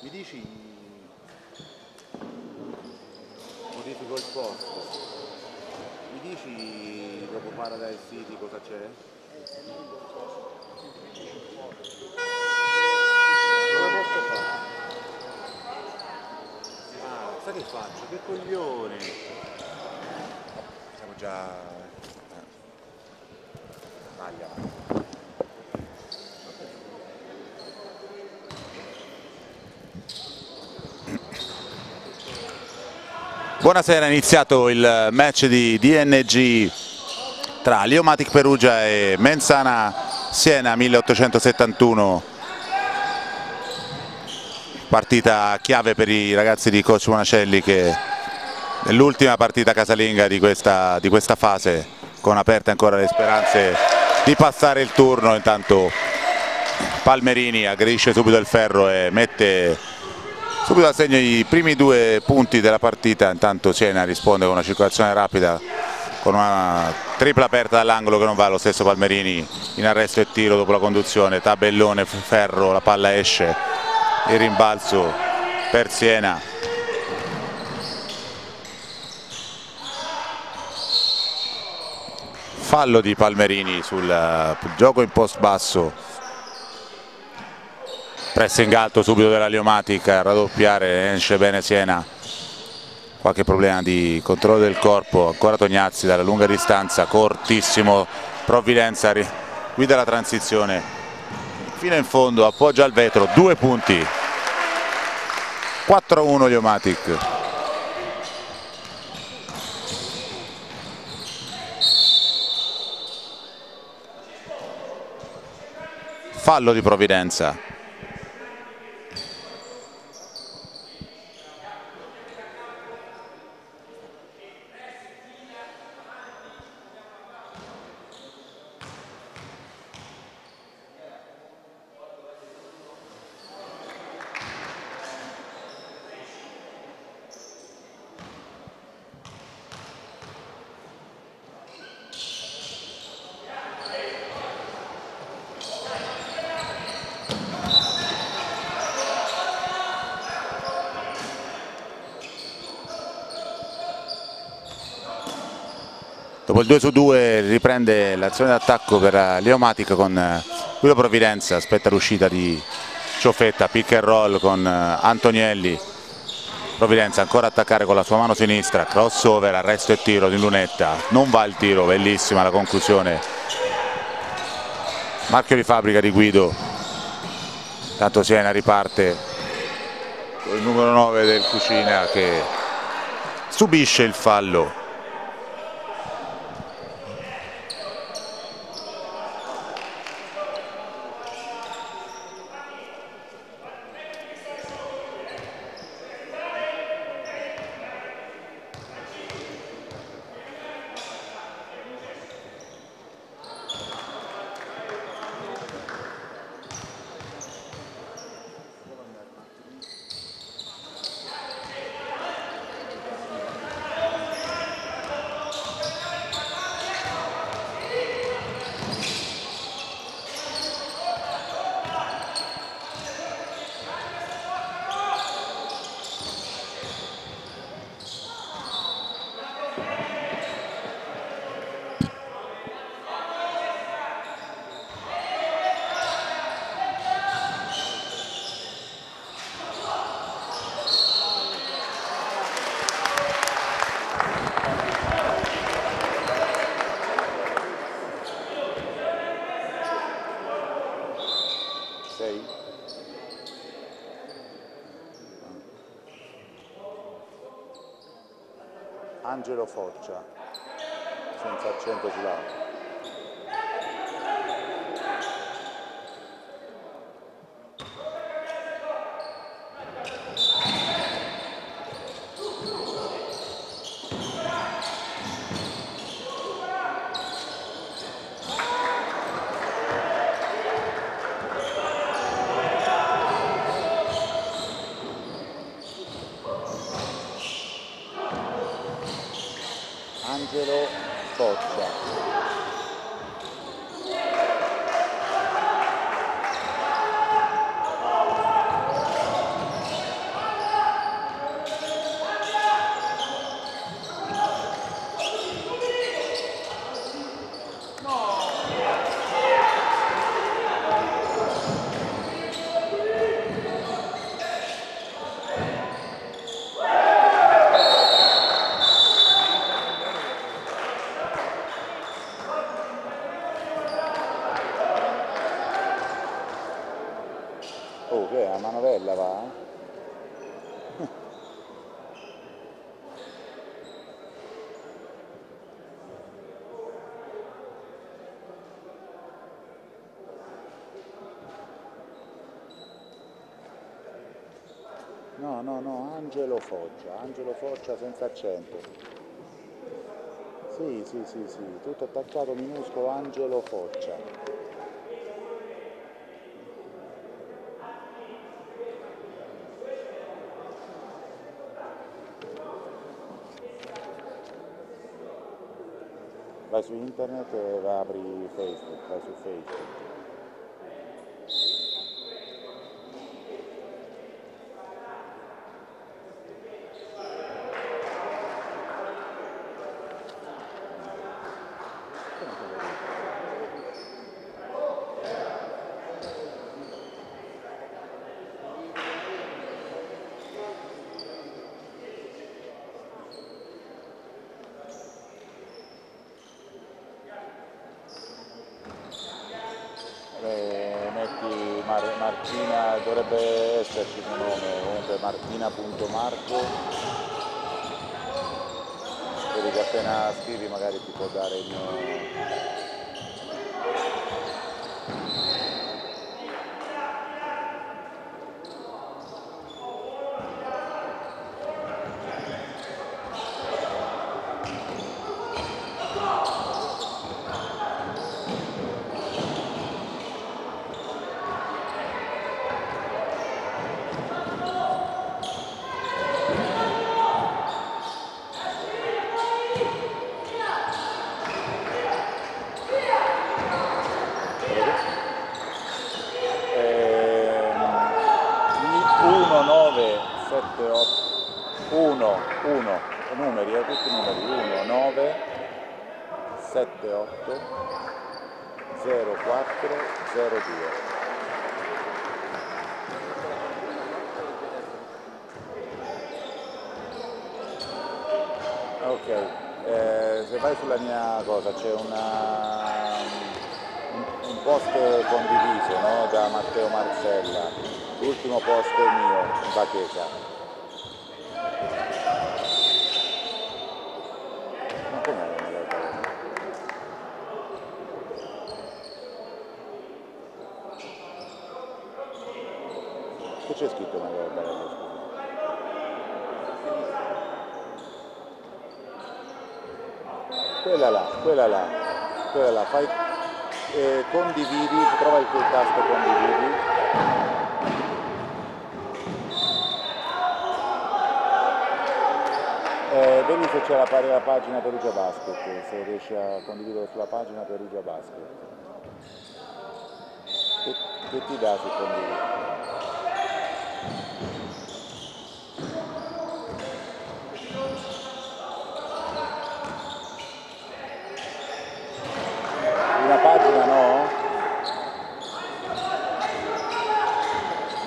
Mi dici... Modifico il posto. Mi dici dopo Paradise City cosa c'è? Come posso fare? Ah, sai che faccio? Che coglione! Siamo già... eh. Maglia. Buonasera, è iniziato il match di DNG tra Liomatic Perugia e Menzana Siena 1871. Partita chiave per i ragazzi di coach Monacelli che nell'ultima partita casalinga di questa, di questa fase con aperte ancora le speranze di passare il turno intanto Palmerini aggredisce subito il ferro e mette subito a segno i primi due punti della partita. Intanto Siena risponde con una circolazione rapida con una tripla aperta dall'angolo che non va lo stesso Palmerini in arresto e tiro dopo la conduzione. Tabellone ferro la palla esce. Il rimbalzo per Siena. Fallo di Palmerini sul gioco in post basso pressing alto subito della Liomatic a raddoppiare esce bene Siena. Qualche problema di controllo del corpo ancora Tognazzi dalla lunga distanza cortissimo Provvidenza guida la transizione. Fino in fondo appoggia al vetro due punti. 4-1 Liomatic. Fallo di Provvidenza Dopo il 2 su 2 riprende l'azione d'attacco per Leomatic con Guido Provvidenza, aspetta l'uscita di Ciofetta, pick and roll con Antonielli. Provvidenza ancora attaccare con la sua mano sinistra, crossover, arresto e tiro di Lunetta. Non va il tiro, bellissima la conclusione. Marchio di fabbrica di Guido. Tanto Siena riparte con il numero 9 del Cucina che subisce il fallo. Angelo Foggia, Angelo Foggia senza accento. Sì, sì, sì, sì, tutto attaccato minuscolo Angelo Foggia. Vai su internet e apri Facebook, vai su Facebook. Eh, metti Mar- Martina, dovrebbe esserci il mio nome, comunque martina.marco, vedi che appena scrivi magari ti può dare il mio... Ehm, 1, 9, 7, 8, 1, 1, numeri, eh, tutti i numeri, 1, 9, 7, 8, 0, 4, 0, 2. Ok, eh, se vai sulla mia cosa c'è una, un, un post condiviso no, da Matteo Marcella, l'ultimo post mio, in bacheca. Ma com'è una cosa? Che c'è scritto Manuel Barello? scusa? Quella là, quella là, fai, eh, condividi, trova il tuo tasto condividi. Eh, vedi se c'è la, la pagina Perugia Basket, se riesci a condividere sulla pagina Perugia Basket. Che, che ti dà se condividi? Una pagina no?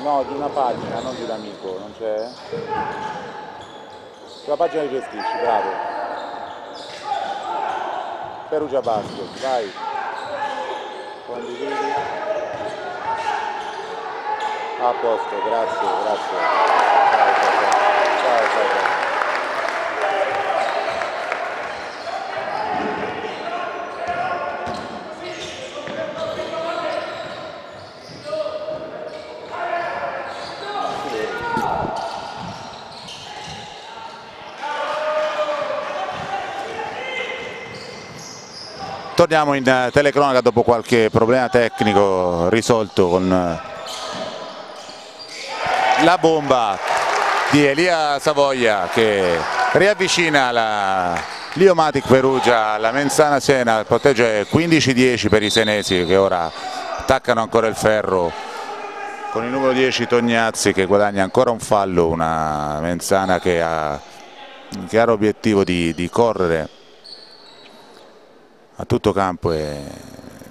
No, di una pagina, non di un amico, non c'è? Sulla pagina di gestisci, bravo. Perugia Basket, vai. Condividi. A posto, grazie, grazie. Ciao, ciao, ciao. ciao, ciao, Torniamo in eh, telecronaca dopo qualche problema tecnico risolto con eh, la bomba di Elia Savoia che riavvicina la Liomatic Perugia alla Menzana Sena, protegge 15-10 per i senesi che ora attaccano ancora il ferro con il numero 10 Tognazzi che guadagna ancora un fallo, una Menzana che ha un chiaro obiettivo di, di correre a tutto campo e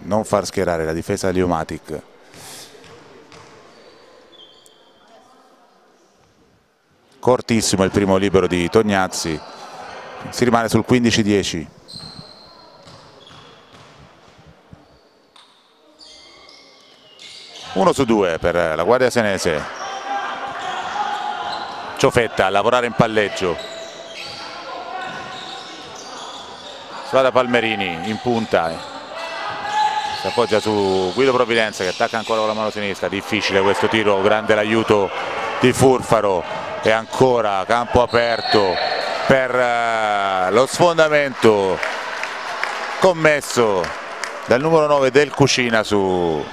non far schierare la difesa di Liomatic. Cortissimo il primo libero di Tognazzi, si rimane sul 15-10. 1 su 2 per la Guardia Senese Ciofetta a lavorare in palleggio da Palmerini in punta si appoggia su Guido Provvidenza che attacca ancora con la mano sinistra. Difficile questo tiro, grande l'aiuto di Furfaro. E ancora campo aperto per uh, lo sfondamento commesso dal numero 9 del Cucina su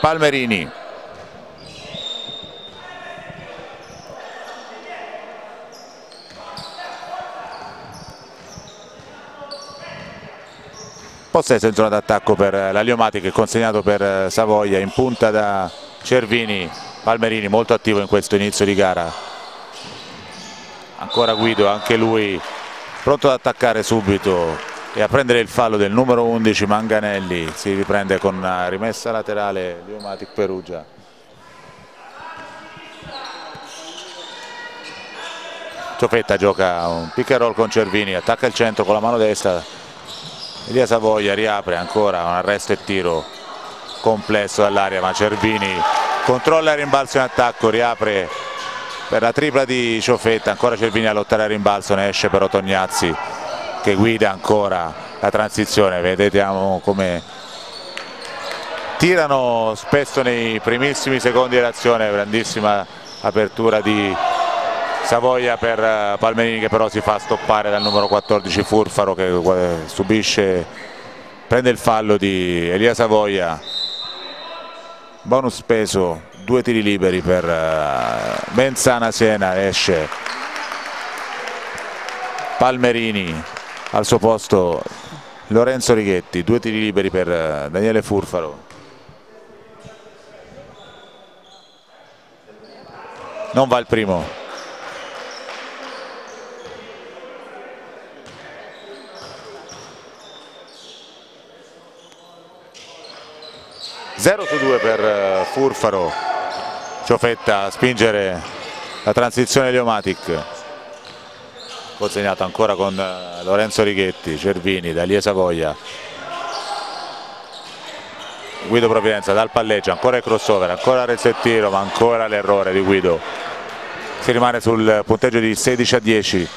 Palmerini possesso in zona d'attacco per la Liomati che è consegnato per Savoia in punta da Cervini Palmerini molto attivo in questo inizio di gara. Ancora Guido anche lui pronto ad attaccare subito e a prendere il fallo del numero 11 Manganelli. Si riprende con una rimessa laterale Liomatic Perugia. Ciofetta gioca un pick and roll con Cervini attacca il centro con la mano destra Elia Savoia riapre ancora un arresto e tiro complesso dall'aria ma Cervini controlla il rimbalzo in attacco riapre per la tripla di Ciofetta ancora Cervini a lottare a rimbalzo ne esce però Tognazzi che guida ancora la transizione vediamo come tirano spesso nei primissimi secondi dell'azione grandissima apertura di Savoia per eh, Palmerini che però si fa stoppare dal numero 14 Furfaro che eh, subisce prende il fallo di Elia Savoia. Bonus peso due tiri liberi per Benzana eh, Siena esce Palmerini al suo posto Lorenzo Righetti due tiri liberi per Daniele Furfaro. Non va il primo 0 su 2 per eh, Furfaro. Ciofetta a spingere la transizione Leomatic consegnato ancora con eh, Lorenzo Righetti Cervini, Dalie Savoia. Guido Provvidenza dal palleggio, ancora il crossover, ancora il tiro ma ancora l'errore di Guido. Si rimane sul punteggio di 16 a 10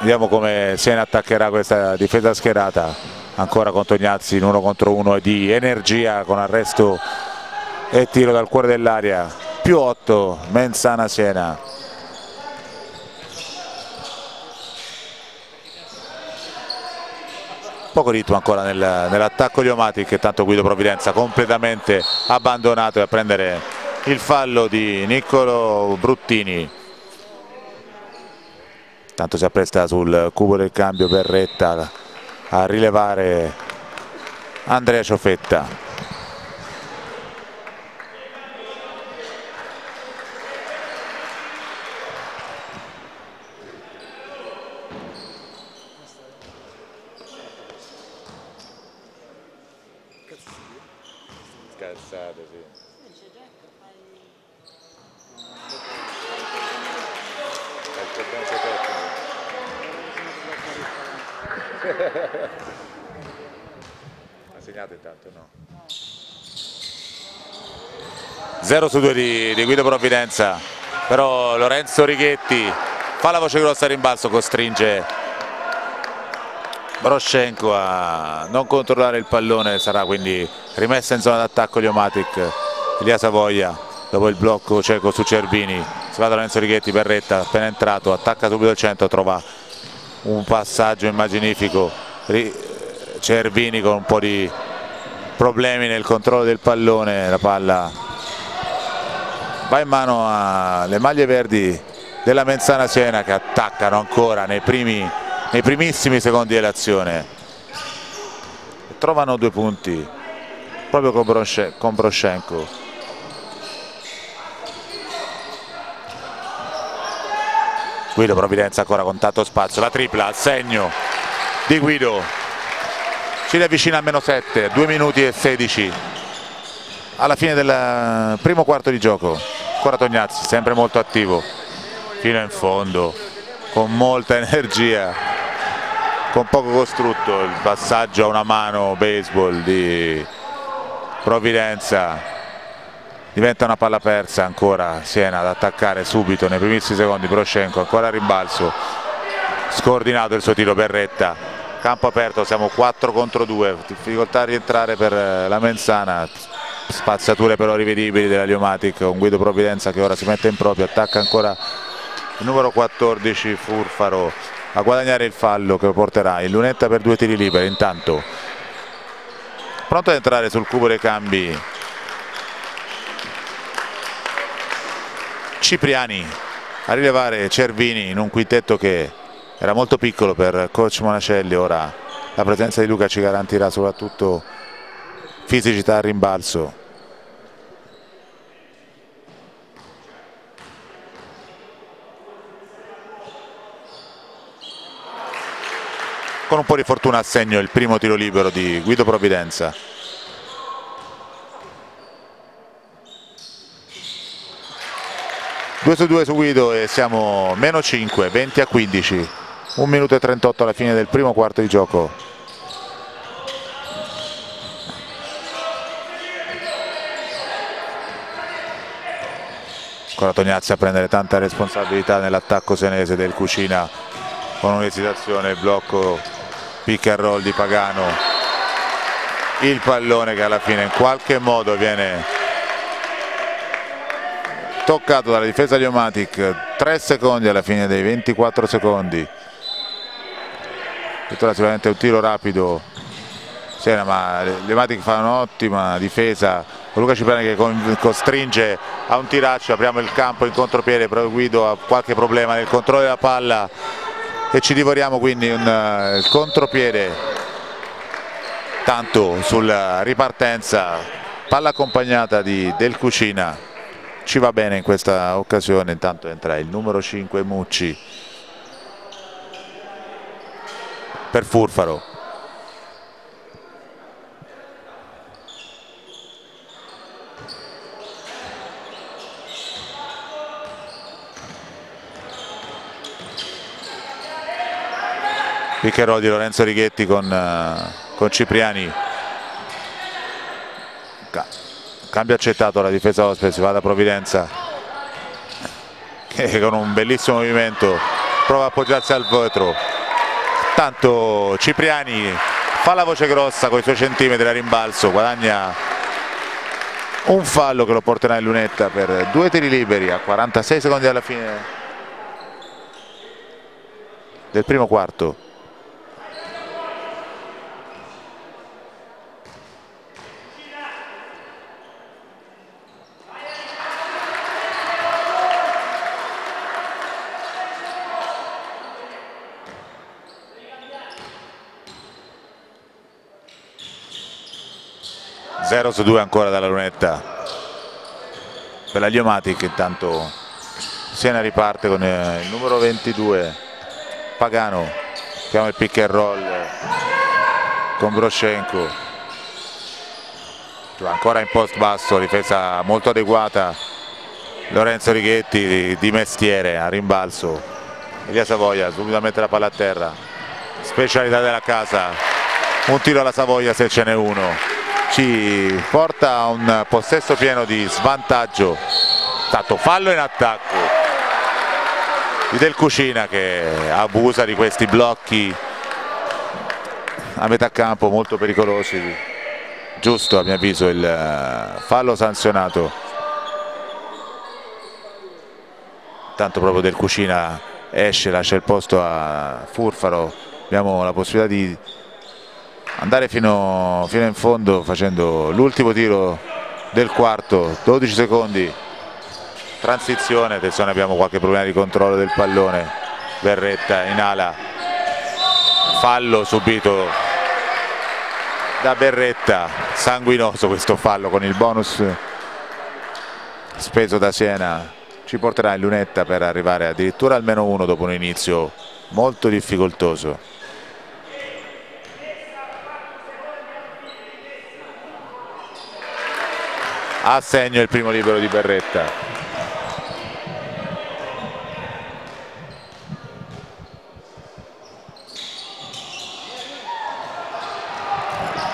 vediamo come Siena attaccherà questa difesa schierata ancora con Tognazzi in uno contro uno di energia con arresto e tiro dal cuore dell'aria. Più 8 Menzana Siena. Poco ritmo ancora nel, nell'attacco di Omati che tanto Guido Provvidenza completamente abbandonato e a prendere il fallo di Niccolo Bruttini. Tanto si appresta sul cubo del cambio Berretta a rilevare Andrea Ciofetta ha segnato intanto no 0 su 2 di, di Guido Provvidenza. Però Lorenzo Righetti fa la voce grossa a rimbalzo costringe Broscenko a non controllare il pallone. Sarà quindi rimessa in zona d'attacco Liomatic Elia Savoia dopo il blocco cieco su Cervini si va da Lorenzo Righetti Berretta appena entrato attacca subito il centro trova un passaggio immaginifico. Cervini con un po' di problemi nel controllo del pallone la palla va in mano alle maglie verdi della Menzana Siena che attaccano ancora nei, primi, nei primissimi secondi dell'azione trovano due punti proprio con Broscenko. Guido Provvidenza ancora con tanto spazio, la tripla al segno di Guido, ci riavvicina a meno 7, 2 minuti e 16 alla fine del primo quarto di gioco, ancora Tognazzi sempre molto attivo, fino in fondo, con molta energia, con poco costrutto, il passaggio a una mano baseball di Provvidenza. Diventa una palla persa ancora Siena ad attaccare subito nei primissimi secondi Poroshenko ancora a rimbalzo. Scordinato il suo tiro Berretta campo aperto siamo 4 contro 2 difficoltà a rientrare per eh, la Menzana spazzature però rivedibili della Liomatic con Guido Provvidenza che ora si mette in proprio attacca ancora il numero 14 Furfaro a guadagnare il fallo che porterà in lunetta per due tiri liberi. Intanto pronto ad entrare sul cubo dei cambi Cipriani a rilevare Cervini in un quintetto che era molto piccolo per coach Monacelli. Ora la presenza di Luca ci garantirà soprattutto fisicità a rimbalzo. Con un po' di fortuna a segno il primo tiro libero di Guido Provvidenza. 2 su 2 su Guido e siamo meno 5, 20 a 15, 1 minuto e 38 alla fine del primo quarto di gioco. Ancora Tognazzi a prendere tanta responsabilità nell'attacco senese del Cucina con un'esitazione, blocco pick and roll di Pagano, il pallone che alla fine in qualche modo viene toccato dalla difesa di Omatic. 3 secondi alla fine dei 24 secondi. Questo sicuramente un tiro rapido. Siena, ma Omatic fa un'ottima difesa Luca Cipriani che costringe a un tiraccio apriamo il campo in contropiede però Guido ha qualche problema nel controllo della palla e ci divoriamo quindi un uh, contropiede tanto sulla ripartenza palla accompagnata di Del Cucina. Ci va bene in questa occasione intanto entra il numero 5 Mucci. Per Furfaro Piccherò di Lorenzo Righetti con, uh, con Cipriani. Cambio accettato la difesa ospite si va da Provvidenza. Che con un bellissimo movimento prova a appoggiarsi al vetro. Tanto Cipriani fa la voce grossa con i suoi centimetri a rimbalzo guadagna un fallo che lo porterà in lunetta per due tiri liberi a 46 secondi alla fine del primo quarto 0 su 2 ancora dalla lunetta. Per la Gliomatic intanto Siena riparte con eh, il numero 22 Pagano. Chiama il pick and roll con Broscenko. Ancora in post basso difesa molto adeguata. Lorenzo Righetti di mestiere a rimbalzo. Elia Savoia subito a mettere la palla a terra. Specialità della casa. Un tiro alla Savoia se ce n'è uno ci porta a un possesso pieno di svantaggio. Stato fallo in attacco di Del Cucina che abusa di questi blocchi a metà campo molto pericolosi. Giusto a mio avviso il eh, fallo sanzionato. Tanto proprio Del Cucina esce lascia il posto a Furfaro. Abbiamo la possibilità di andare fino, fino in fondo facendo l'ultimo tiro del quarto 12 secondi transizione attenzione abbiamo qualche problema di controllo del pallone Berretta in ala fallo subito da Berretta sanguinoso questo fallo con il bonus speso da Siena ci porterà in lunetta per arrivare addirittura almeno uno dopo un inizio molto difficoltoso a segno il primo libero di Berretta.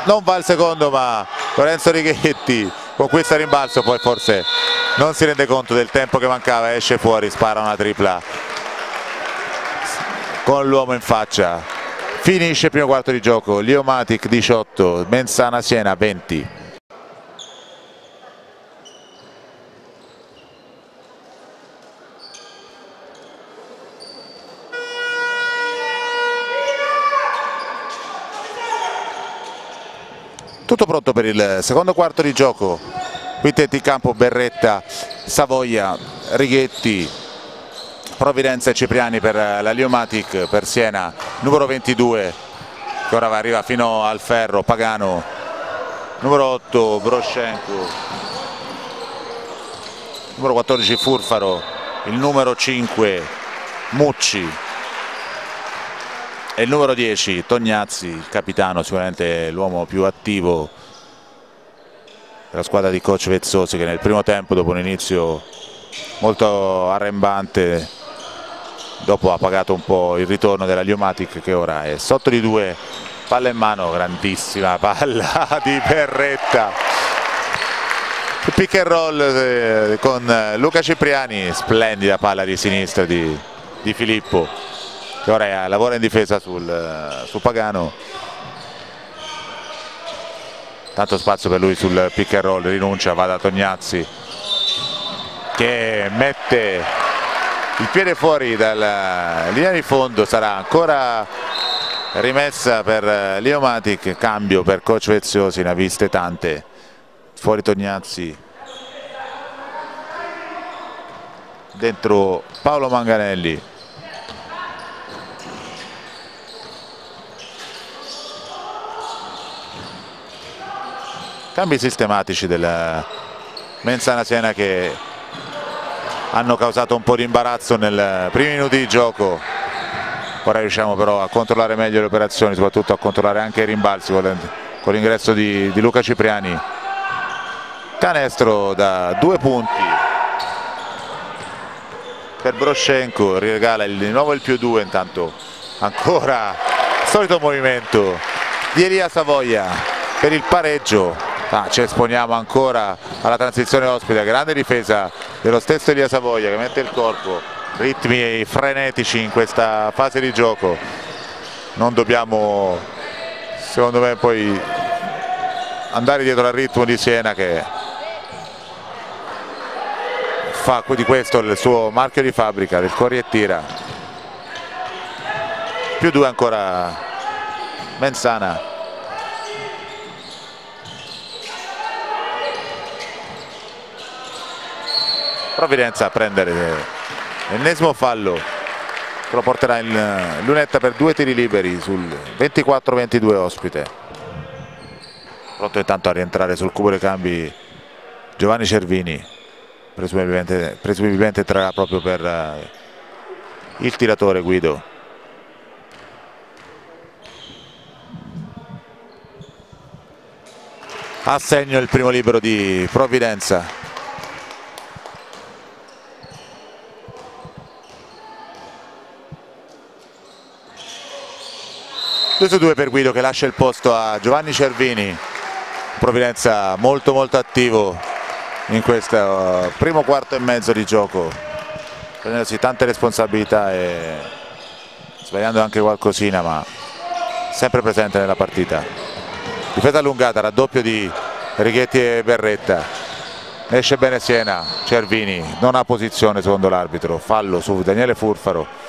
Non va il secondo ma Lorenzo Righetti conquista rimbalzo poi forse non si rende conto del tempo che mancava esce fuori spara una tripla con l'uomo in faccia. Finisce il primo quarto di gioco Liomatic 18 Mensana Siena 20 tutto pronto per il secondo quarto di gioco. Quintetti in campo Berretta, Savoia, Righetti Provvidenza e Cipriani per la Liomatic per Siena numero 22 che ora arriva fino al ferro Pagano numero 8 Broscenko numero 14 Furfaro il numero 5 Mucci e il numero 10 Tognazzi, capitano, sicuramente l'uomo più attivo della squadra di coach Vezzosi che nel primo tempo dopo un inizio molto arrembante dopo ha pagato un po' il ritorno della Liomatic che ora è sotto di due palla in mano, grandissima palla di Berretta. Pick and roll eh, con Luca Cipriani splendida palla di sinistra di, di Filippo che ora lavora in difesa sul, eh, su Pagano. Tanto spazio per lui sul pick and roll rinuncia, va da Tognazzi che mette il piede fuori dalla linea di fondo sarà ancora rimessa per Leomatic cambio per coach Veziosi ne ha viste tante. Fuori Tognazzi. Dentro Paolo Manganelli cambi sistematici della Menzana Siena che hanno causato un po' di imbarazzo nel primi minuti di gioco. Ora riusciamo però a controllare meglio le operazioni soprattutto a controllare anche i rimbalzi con l'ingresso di, di Luca Cipriani. Canestro da due punti. Per Broscenko regala di nuovo il più due intanto ancora solito movimento di Elia Savoia per il pareggio ah, ci esponiamo ancora alla transizione ospite, grande difesa dello stesso Elia Savoia che mette il corpo, ritmi frenetici in questa fase di gioco, non dobbiamo secondo me poi andare dietro al ritmo di Siena che fa di questo il suo marchio di fabbrica del corri e tira. Più due ancora. Mensana Provvidenza a prendere. L'ennesimo fallo. Che lo porterà in lunetta per due tiri liberi sul 24-22 ospite. Pronto intanto a rientrare sul cubo dei cambi Giovanni Cervini presumibilmente, presumibilmente entrerà proprio per eh, il tiratore Guido. A segno il primo libero di Provvidenza 2 su 2 per Guido che lascia il posto a Giovanni Cervini. Provvidenza molto molto attivo in questo uh, primo quarto e mezzo di gioco. Prendendosi tante responsabilità e sbagliando anche qualcosina ma sempre presente nella partita. Difesa allungata, raddoppio di Righetti e Berretta. Esce bene Siena, Cervini non ha posizione secondo l'arbitro. Fallo su Daniele Furfaro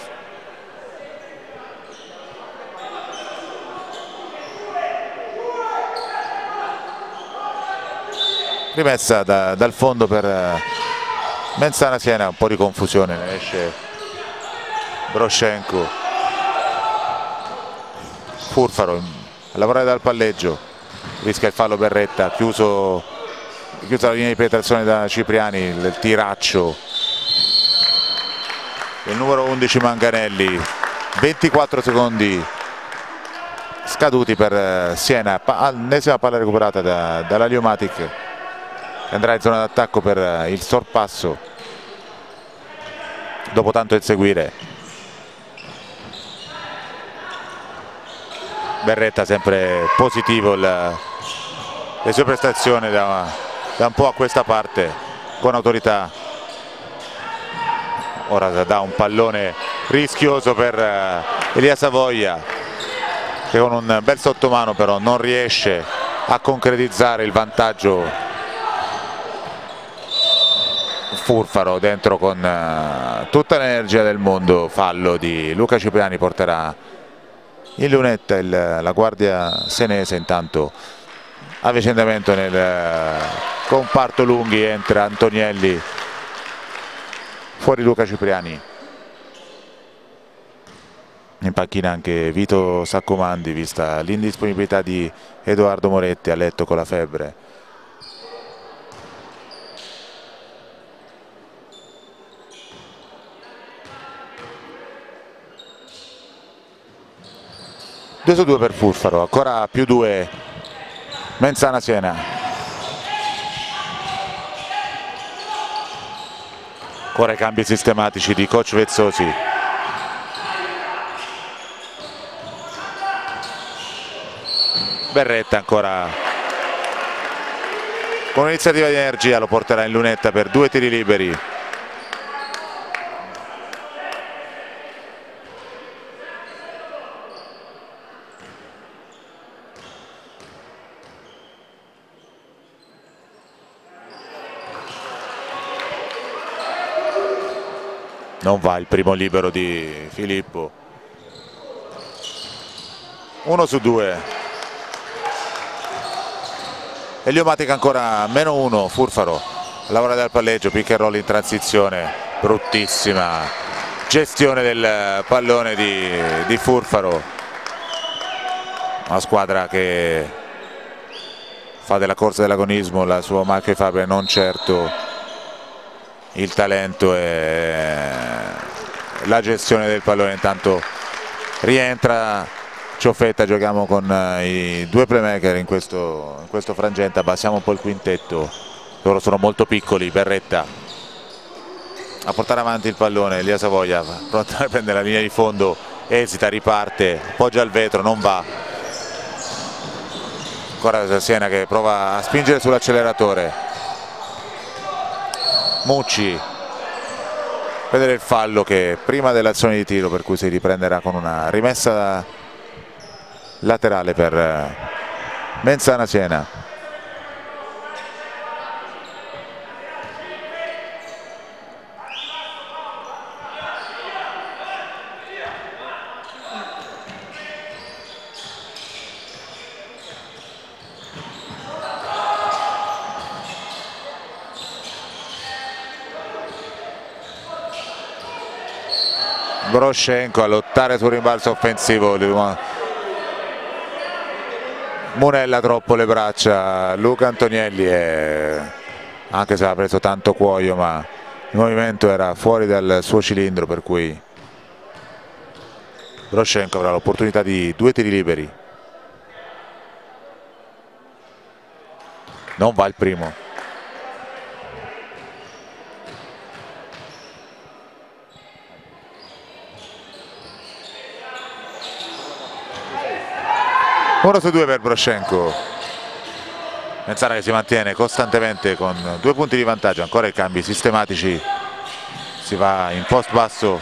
rimessa da, dal fondo per eh, Menzana Siena un po' di confusione ne esce Broscenko. Furfaro a lavorare dal palleggio rischia il fallo Berretta chiuso chiusa la linea di penetrazione da Cipriani il tiraccio. Il numero 11 Manganelli 24 secondi scaduti per eh, Siena ennesima palla recuperata da, dalla Liomatic andrà in zona d'attacco per eh, il sorpasso. Dopo tanto inseguire Berretta sempre positivo il le sue prestazioni da, da un po' a questa parte con autorità. Ora dà un pallone rischioso per uh, Elia Savoia che con un bel sottomano però non riesce a concretizzare il vantaggio Furfaro dentro con uh, tutta l'energia del mondo fallo di Luca Cipriani porterà in lunetta il, la guardia senese. Intanto avvicendamento nel uh, comparto lunghi entra Antonielli fuori Luca Cipriani. In panchina anche Vito Saccomandi vista l'indisponibilità di Edoardo Moretti a letto con la febbre 2 su 2 per Furfaro, ancora più 2 Menzana Siena. Ancora i cambi sistematici di coach Vezzosi. Berretta ancora con un'iniziativa di energia lo porterà in lunetta per due tiri liberi non va il primo libero di Filippo. 1 su 2 Eliomatica ancora meno 1 Furfaro. Lavora dal palleggio pick and roll in transizione. Bruttissima gestione del pallone di, di Furfaro. Una squadra che fa della corsa dell'agonismo la sua marca di fabbrica non certo il talento e la gestione del pallone intanto rientra. Ciofetta giochiamo con eh, i due playmaker in questo, in questo frangente. Abbassiamo un po' il quintetto. Loro sono molto piccoli Berretta. A portare avanti il pallone Elia Savoia pronta a prendere la linea di fondo. Esita, riparte, appoggia al vetro, non va. Ancora Siena che prova a spingere sull'acceleratore Mucci. Vedere il fallo che prima dell'azione di tiro per cui si riprenderà con una rimessa laterale per eh, Menzana Siena Poroshenko a lottare sul rimbalzo offensivo. Munella troppo le braccia. Luca Antonielli è, anche se ha preso tanto cuoio ma il movimento era fuori dal suo cilindro per cui Poroshenko avrà l'opportunità di due tiri liberi. Non va il primo 1 su 2 per Broscenko Menzana che si mantiene costantemente con due punti di vantaggio ancora i cambi sistematici. Si va in post basso.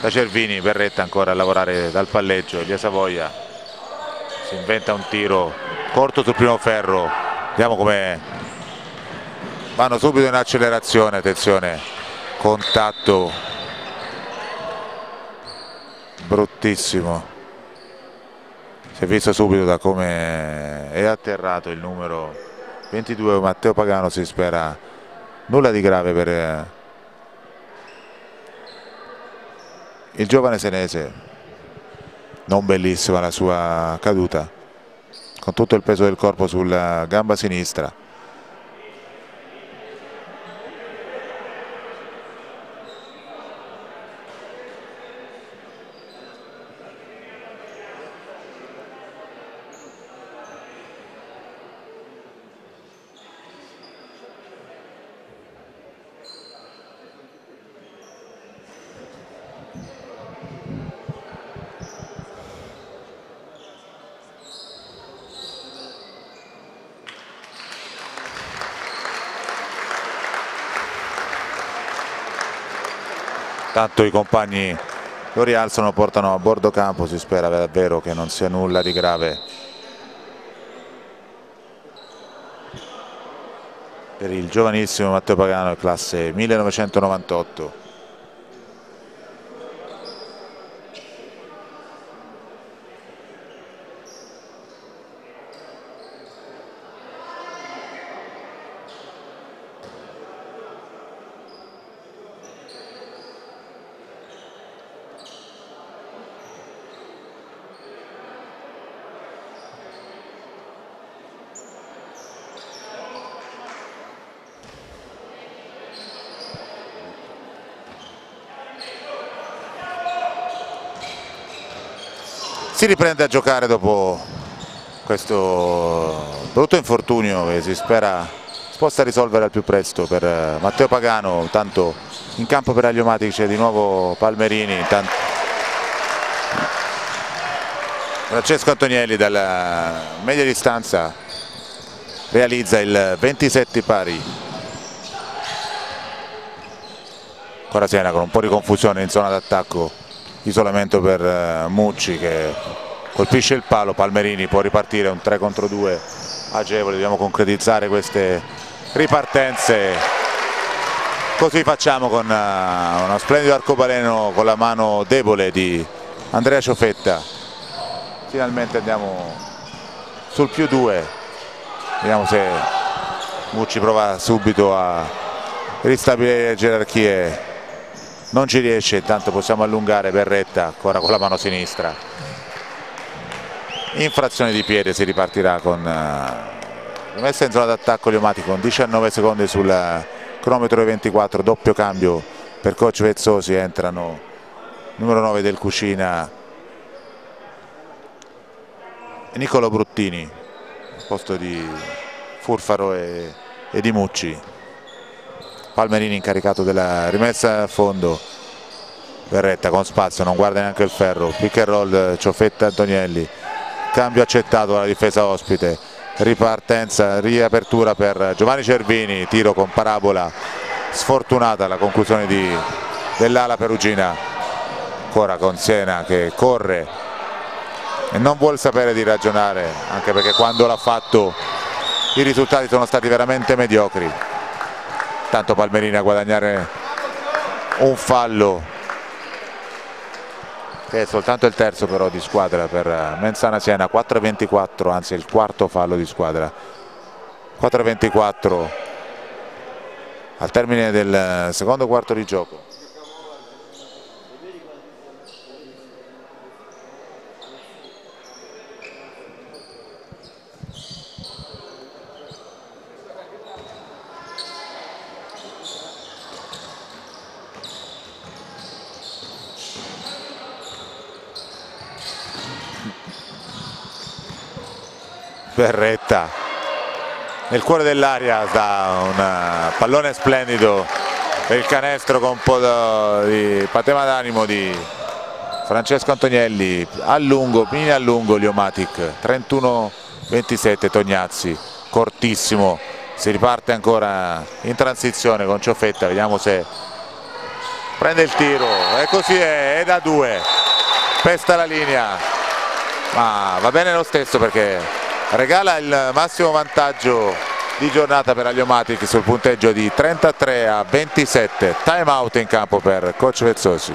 Da Cervini, Berretta ancora a lavorare dal palleggio. Elia Savoia si inventa un tiro corto sul primo ferro. Vediamo come vanno subito in accelerazione. Attenzione contatto. Bruttissimo si è visto subito da come è atterrato il numero 22 Matteo Pagano si spera nulla di grave per eh, il giovane senese. Non bellissima la sua caduta con tutto il peso del corpo sulla gamba sinistra tanto i compagni lo rialzano, portano a bordo campo, si spera davvero che non sia nulla di grave per il giovanissimo Matteo Pagano, classe 1998. Si riprende a giocare dopo questo brutto infortunio che si spera si possa risolvere al più presto per eh, Matteo Pagano, tanto in campo per Agliomatic c'è di nuovo Palmerini, tanto... Francesco Antonielli dalla media distanza realizza il 27 pari. Ancora Siena con un po' di confusione in zona d'attacco isolamento per eh, Mucci che colpisce il palo, Palmerini può ripartire un 3 contro 2 agevole, dobbiamo concretizzare queste ripartenze. Così facciamo con uh, uno splendido arcobaleno con la mano debole di Andrea Ciofetta. Finalmente andiamo sul più 2 vediamo se Mucci prova subito a ristabilire le gerarchie non ci riesce intanto possiamo allungare Berretta ancora con la mano sinistra. Infrazione di piede si ripartirà con uh, rimessa in zona d'attacco Liomati con 19 secondi sul cronometro 24 doppio cambio per coach Vezzosi entrano numero 9 del Cucina Nicolo Bruttini posto di Furfaro e, e di Mucci Palmerini incaricato della rimessa a fondo Berretta con spazio, non guarda neanche il ferro pick and roll Ciofetta Antonielli cambio accettato dalla difesa ospite ripartenza, riapertura per Giovanni Cervini tiro con parabola sfortunata la conclusione dell'ala perugina ancora con Siena che corre e non vuole sapere di ragionare anche perché quando l'ha fatto i risultati sono stati veramente mediocri tanto Palmerini a guadagnare un fallo. Che è soltanto il terzo però di squadra per Menzana Siena 4-24 anzi il quarto fallo di squadra. 4-24 al termine del secondo quarto di gioco Berretta nel cuore dell'aria da un pallone splendido per il canestro con un po' di patema d'animo di Francesco Antonielli. A lungo, mini a lungo Liomatic 31-27 Tognazzi cortissimo. Si riparte ancora in transizione con Ciofetta vediamo se prende il tiro. E così è, è da due. Pesta la linea. Ma va bene lo stesso perché regala il massimo vantaggio di giornata per Agliomatic sul punteggio di 33 a 27 time out in campo per coach Vezzosi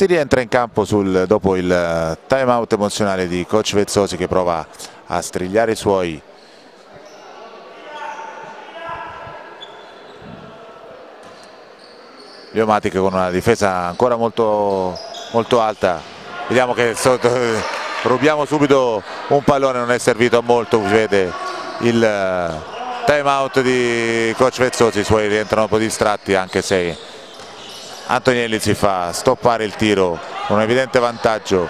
si rientra in campo sul, dopo il time out emozionale di coach Vezzosi che prova a strigliare i suoi. Leomatic con una difesa ancora molto, molto alta. Vediamo che sotto, rubiamo subito un pallone non è servito a molto si vede il eh, time out di coach Vezzosi i suoi rientrano un po' distratti anche se Antonielli si fa stoppare il tiro un evidente vantaggio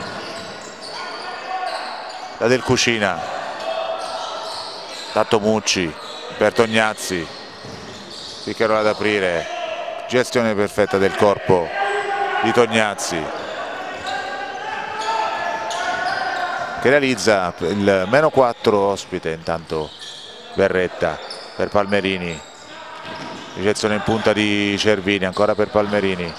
da Del Cucina. Tatto Mucci per Tognazzi Piccherola ad aprire gestione perfetta del corpo di Tognazzi che realizza il meno 4 ospite intanto Berretta per Palmerini ricezione in punta di Cervini ancora per Palmerini.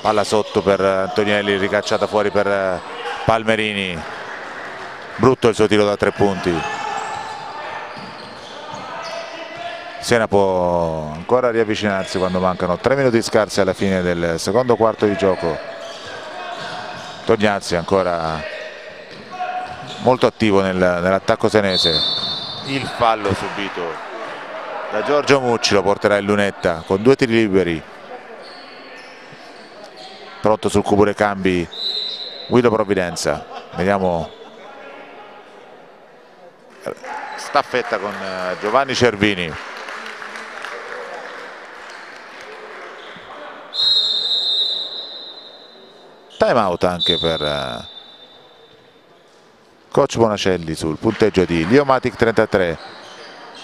Palla sotto per Antonielli ricacciata fuori per Palmerini. Brutto il suo tiro da tre punti. Siena può ancora riavvicinarsi quando mancano tre minuti scarsi alla fine del secondo quarto di gioco. Tognazzi ancora molto attivo nel, nell'attacco senese. Il fallo subito da Giorgio Mucci lo porterà in lunetta con due tiri liberi. Pronto sul cubure cambi Guido Provvidenza. Vediamo. Staffetta con eh, Giovanni Cervini. Time out anche per uh, coach Bonacelli sul punteggio di Liomatic 33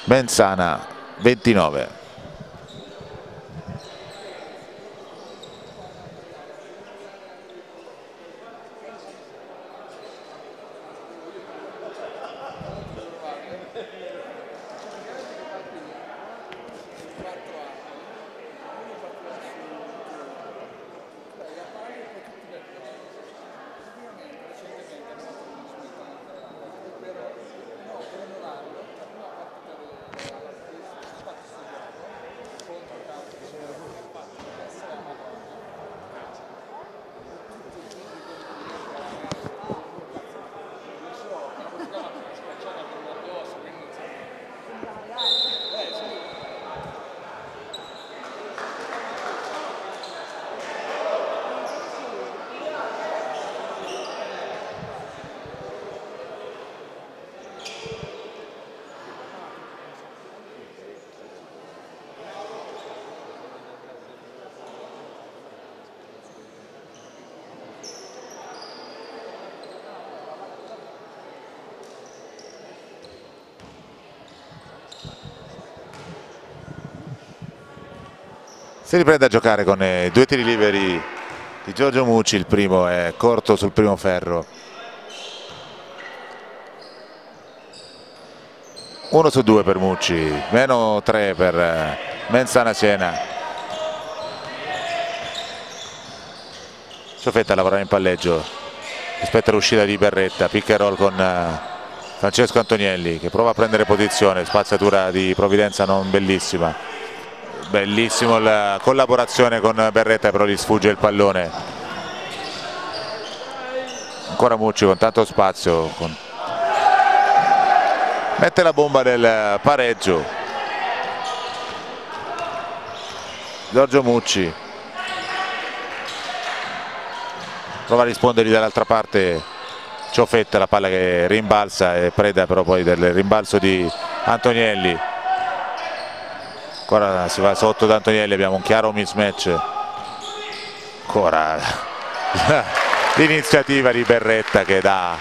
Benzana 29 si riprende a giocare con i due tiri liberi di Giorgio Mucci il primo è corto sul primo ferro. 1 su 2 per Mucci meno 3 per eh, Menzana Siena. Ciofetta a lavorare in palleggio aspetta l'uscita di Berretta pick and roll con eh, Francesco Antonielli che prova a prendere posizione spaziatura di Provvidenza non bellissima bellissimo la collaborazione con Berretta però gli sfugge il pallone. Ancora Mucci con tanto spazio con... mette la bomba del pareggio. Giorgio Mucci. Prova a rispondergli dall'altra parte Ciofetta la palla che rimbalza e preda però poi del rimbalzo di Antonielli ancora si va sotto da Antonielli abbiamo un chiaro mismatch. Ancora l'iniziativa di Berretta che dà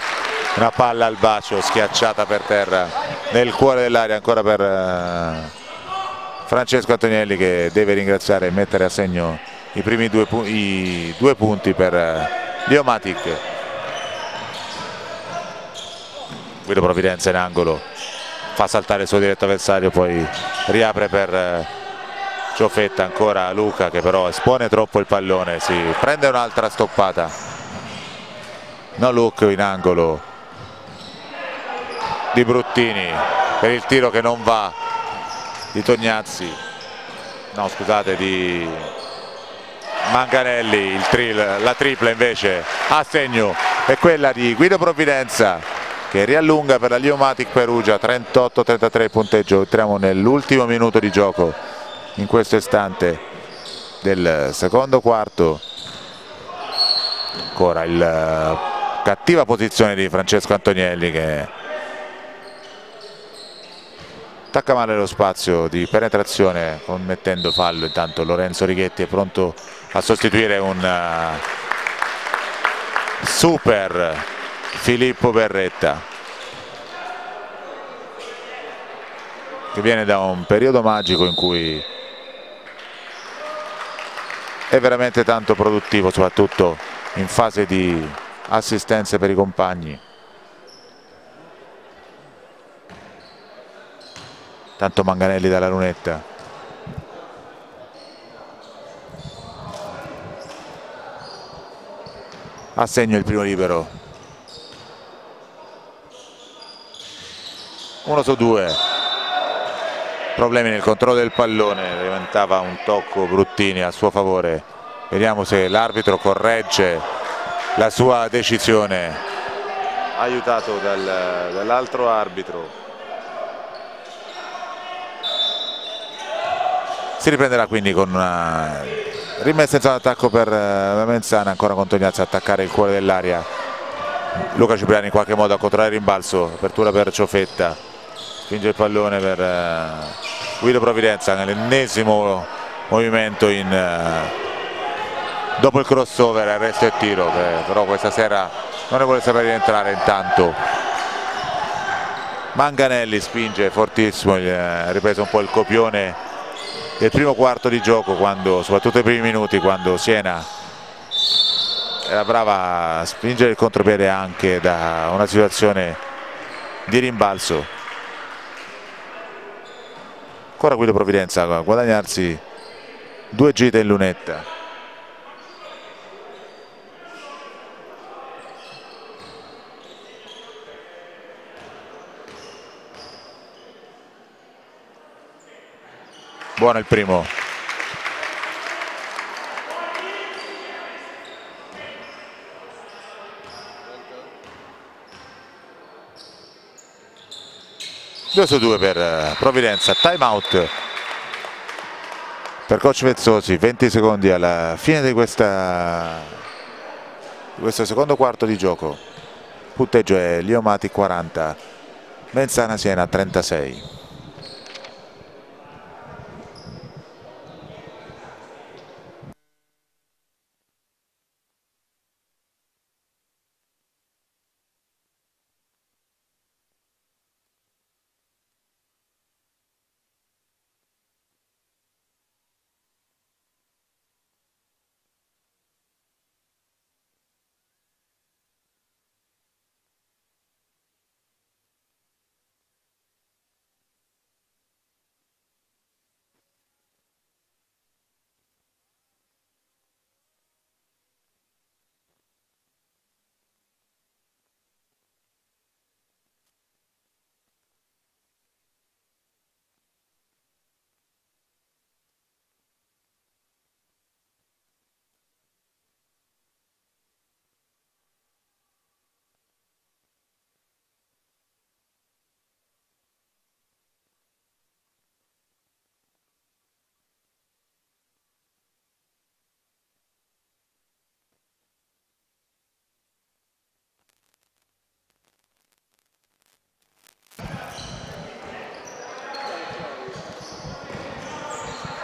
una palla al bacio schiacciata per terra nel cuore dell'aria ancora per uh, Francesco Antonielli che deve ringraziare e mettere a segno i primi due, pu i due punti per uh, Liomatic Guido Provvidenza in angolo fa saltare il suo diretto avversario poi riapre per eh, Ciofetta ancora Luca che però espone troppo il pallone si prende un'altra stoppata. No look in angolo. Di Bruttini per il tiro che non va di Tognazzi. No scusate di Manganelli tri, la tripla invece a segno è quella di Guido Provvidenza che riallunga per la Liomatic Perugia 38-33 punteggio. Entriamo nell'ultimo minuto di gioco in questo istante del secondo quarto. Ancora il cattiva posizione di Francesco Antonielli che attacca male lo spazio di penetrazione commettendo fallo intanto Lorenzo Righetti è pronto a sostituire un uh, super Filippo Berretta che viene da un periodo magico in cui è veramente tanto produttivo soprattutto in fase di assistenze per i compagni. Tanto Manganelli dalla lunetta. A segno il primo libero 1 su 2 problemi nel controllo del pallone diventava un tocco Bruttini a suo favore. Vediamo se l'arbitro corregge la sua decisione. Aiutato dal, dall'altro arbitro. Si riprenderà quindi con una rimessa in zona d'attacco per uh, Menzana ancora con Tognazzi a attaccare il cuore dell'aria Luca Cipriani in qualche modo a controllare il rimbalzo apertura per Ciofetta spinge il pallone per uh, Guido Provvidenza nell'ennesimo movimento in, uh, dopo il crossover arresto e tiro che però questa sera non ne vuole sapere entrare intanto. Manganelli spinge fortissimo ha ripreso un po' il copione del primo quarto di gioco quando, soprattutto i primi minuti quando Siena era brava a spingere il contropiede anche da una situazione di rimbalzo ancora Guido Provvidenza a guadagnarsi due gite in lunetta. Buono il primo due su due per eh, Provvidenza time out. Per coach Vezzosi 20 secondi alla fine di, questa, di questo secondo quarto di gioco. Punteggio è Liomati 40 Menzana Siena 36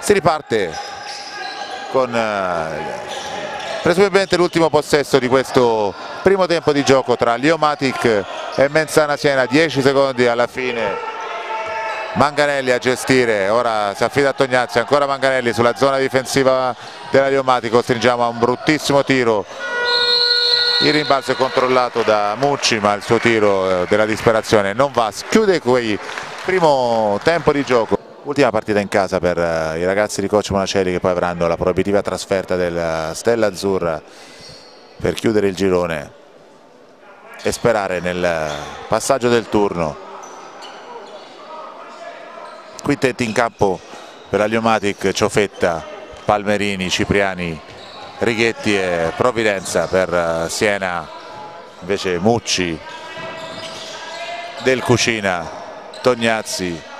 si riparte con eh, presumibilmente l'ultimo possesso di questo primo tempo di gioco tra Liomatic e Menzana Siena. 10 secondi alla fine. Manganelli a gestire. Ora si affida a Tognazzi. Ancora Manganelli sulla zona difensiva della Liomatic costringiamo a un bruttissimo tiro. Il rimbalzo è controllato da Mucci ma il suo tiro eh, della disperazione non va. Chiude quel primo tempo di gioco Ultima partita in casa per uh, i ragazzi di coach Monacelli che poi avranno la proibitiva trasferta della eh, Stella Azzurra per chiudere il girone e sperare nel eh, passaggio del turno. Quintetti in campo per Agliomatic, Ciofetta, Palmerini, Cipriani, Righetti e Provvidenza per eh, Siena, invece Mucci, Del Cucina, Tognazzi,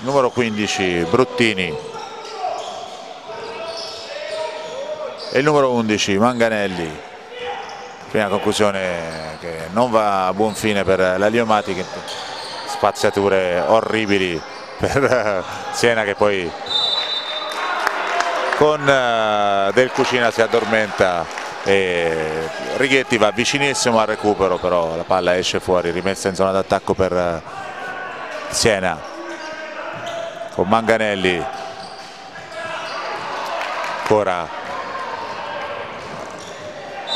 numero 15 Bruttini. E il numero 11 Manganelli. Prima conclusione che non va a buon fine per la Liomati spaziature orribili per Siena che poi con eh, Del Cucina si addormenta e Righetti va vicinissimo al recupero però la palla esce fuori rimessa in zona d'attacco per eh, Siena con Manganelli. Ancora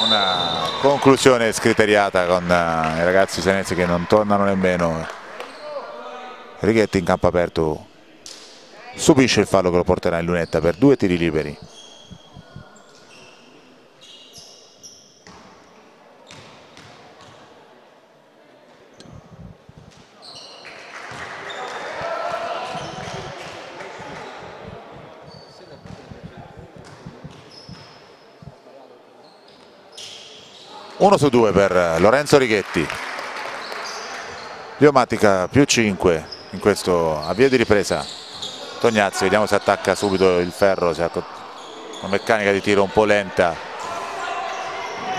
una conclusione scriteriata con uh, i ragazzi senesi che non tornano nemmeno. Righetti in campo aperto. Subisce il fallo che lo porterà in lunetta per due tiri liberi 1 su 2 per Lorenzo Righetti. Liomatica più 5 in questo avvio di ripresa. Tognazzi vediamo se attacca subito il ferro se ha una meccanica di tiro un po' lenta.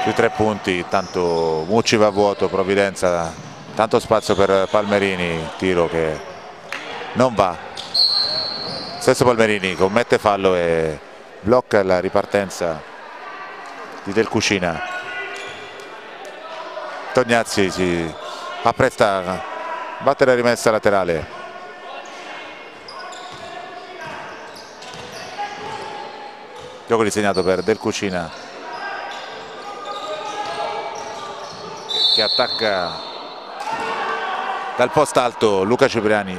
Sui tre punti tanto Mucci va a vuoto Provvidenza tanto spazio per Palmerini tiro che non va. Stesso Palmerini commette fallo e blocca la ripartenza di Del Cucina Tognazzi si appresta a battere la rimessa laterale. Gioco disegnato per Del Cucina. Che attacca dal post alto Luca Cipriani.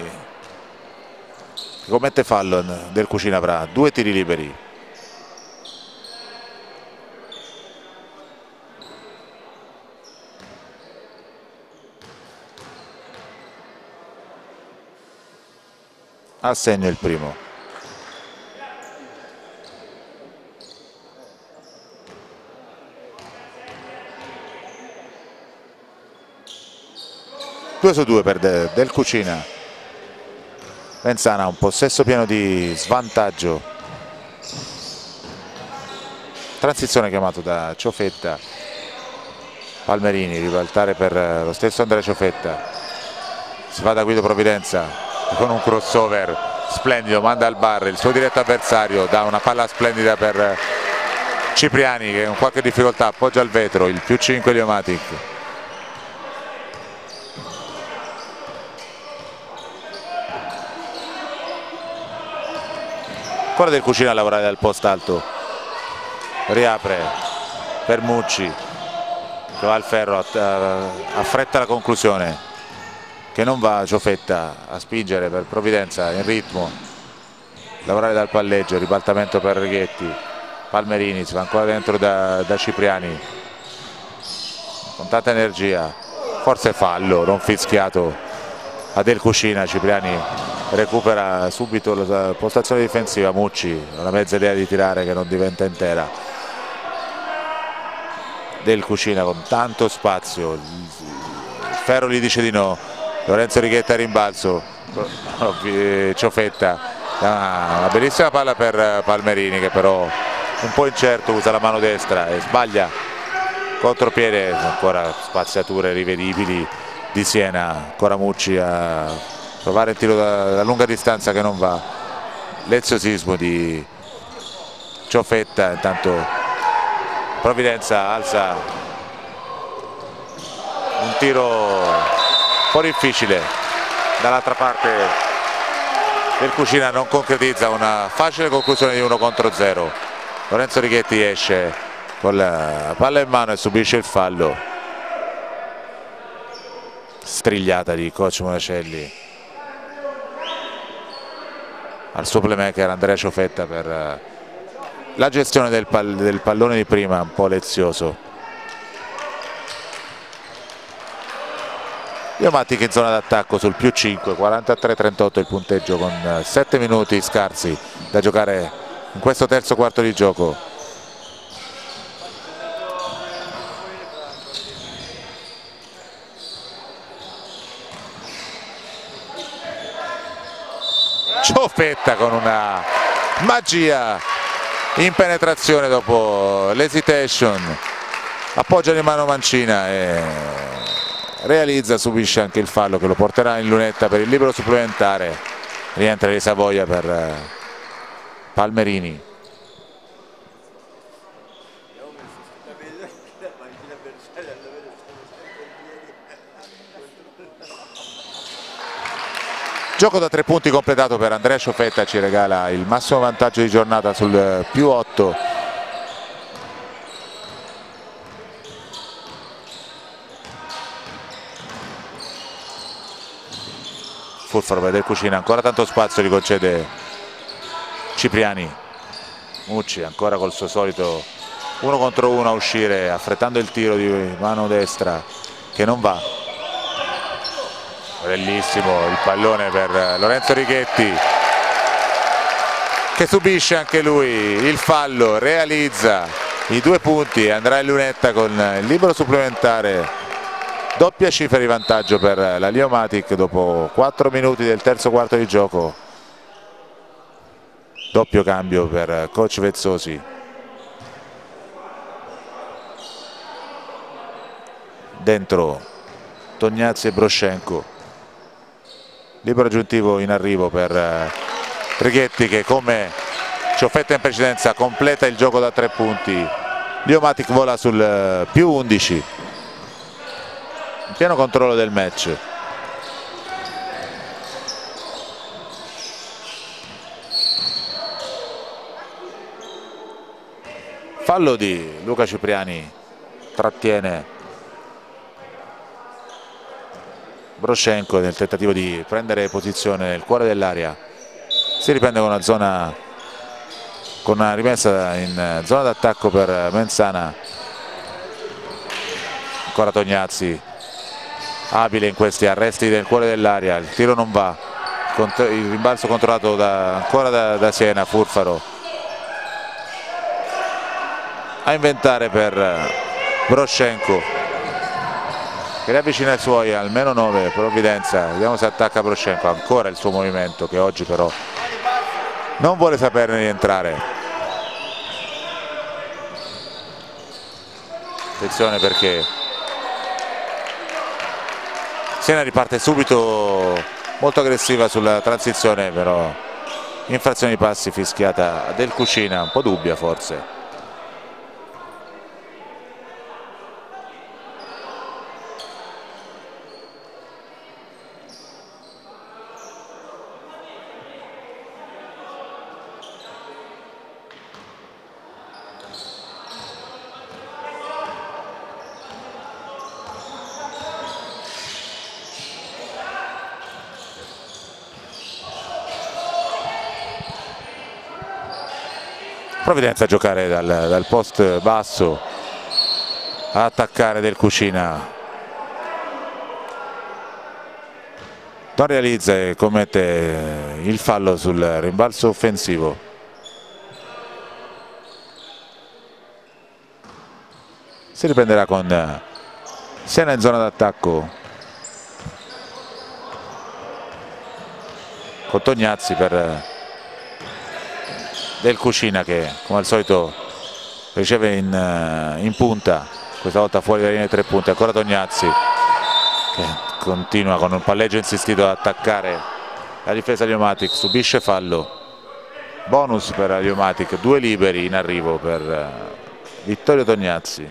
Commette fallo Del Cucina avrà due tiri liberi a segno il primo. Due su due per Del Cucina. Lenzana un possesso pieno di svantaggio. Transizione chiamato da Ciofetta. Palmerini, ribaltare per lo stesso Andrea Ciofetta. Si va da Guido Provvidenza, con un crossover splendido, manda al bar il suo diretto avversario, dà una palla splendida per Cipriani che con qualche difficoltà appoggia al vetro, il più 5 Liomatic. Ancora del Cucina a lavorare dal post alto, riapre per Mucci, che va al ferro, affretta la conclusione che non va Ciofetta a spingere per provvidenza in ritmo. Lavorare dal palleggio, ribaltamento per Righetti Palmerini si va ancora dentro da, da Cipriani. Con tanta energia forse fallo, non fischiato a Del Cucina, Cipriani recupera subito la postazione difensiva Mucci, una mezza idea di tirare che non diventa intera. Del Cucina con tanto spazio ferro gli dice di no Lorenzo Righetta rimbalzo. Ciofetta. Una bellissima palla per Palmerini che però un po' incerto usa la mano destra e sbaglia. Contropiede ancora spaziature rivedibili di Siena. Ancora Mucci a provare il tiro da, da lunga distanza che non va. Leziosismo di Ciofetta intanto Provvidenza alza un tiro po' difficile. Dall'altra parte del Cucina non concretizza una facile conclusione di 1 contro 0 Lorenzo Righetti esce con la palla in mano e subisce il fallo. Strigliata di coach Monacelli. Al suo Andrea Ciofetta per eh, la gestione del, pal del pallone di prima un po' lezioso Iomatic in zona d'attacco sul più 5, 43-38 il punteggio con 7 minuti scarsi da giocare in questo terzo quarto di gioco. Ciofetta con una magia in penetrazione dopo l'hesitation appoggia di mano Mancina e realizza, subisce anche il fallo che lo porterà in lunetta per il libero supplementare rientra di Savoia per eh, Palmerini Gioco da tre punti completato per Andrea Ciofetta, ci regala il massimo vantaggio di giornata sul più 8. Furfaro vede il Cucina, ancora tanto spazio gli concede Cipriani. Mucci ancora col suo solito uno contro uno a uscire, affrettando il tiro di mano destra che non va bellissimo il pallone per Lorenzo Righetti che subisce anche lui il fallo realizza i due punti andrà in lunetta con il libero supplementare doppia cifra di vantaggio per la Liomatic dopo 4 minuti del terzo quarto di gioco. Doppio cambio per coach Vezzosi. Dentro Tognazzi e Broscenco libero aggiuntivo in arrivo per eh, Righetti che come Ciofetta in precedenza completa il gioco da tre punti. Liomatic vola sul eh, più 11 in pieno controllo del match. Fallo di Luca Cipriani trattiene Broscenko nel tentativo di prendere posizione nel cuore dell'area. Si riprende con una zona con una rimessa in zona d'attacco per Menzana. Ancora Tognazzi abile in questi arresti nel cuore dell'area il tiro non va. Il rimbalzo controllato da, ancora da, da Siena Furfaro. A inventare per Broscenko che riavvicina i suoi almeno 9 Provvidenza vediamo se attacca Broscenko ancora il suo movimento che oggi però non vuole saperne di entrare. Attenzione perché Siena riparte subito molto aggressiva sulla transizione però infrazione di passi fischiata del Cucina un po' dubbia forse Provvidenza a giocare dal, dal post basso a attaccare del Cucina. Non realizza e commette il fallo sul rimbalzo offensivo. Si riprenderà con Sena in zona d'attacco. Con Tognazzi per del Cucina che come al solito riceve in, eh, in punta questa volta fuori dalla linea di tre punti. Ancora Tognazzi che continua con un palleggio insistito ad attaccare la difesa di Omatic subisce fallo. Bonus per Adiomatic due liberi in arrivo per eh, Vittorio Tognazzi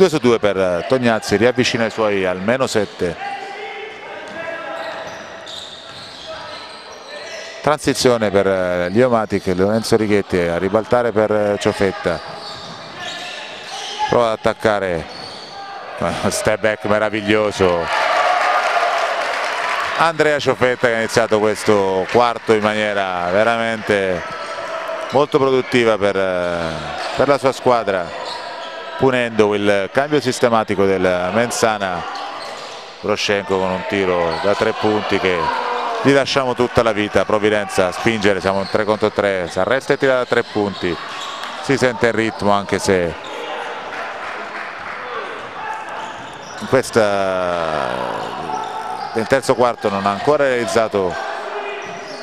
2 su 2 per Tognazzi, riavvicina i suoi almeno 7. transizione per eh, Liomatic Lorenzo Righetti a ribaltare per eh, Ciofetta. Prova ad attaccare. Step back meraviglioso. Andrea Ciofetta che ha iniziato questo quarto in maniera veramente molto produttiva per, per la sua squadra punendo il cambio sistematico del Menzana Broscenko con un tiro da tre punti che gli lasciamo tutta la vita. Provvidenza a spingere, siamo in 3 contro 3 si arresta e tira da tre punti. Si sente il ritmo anche se in questa nel terzo quarto non ha ancora realizzato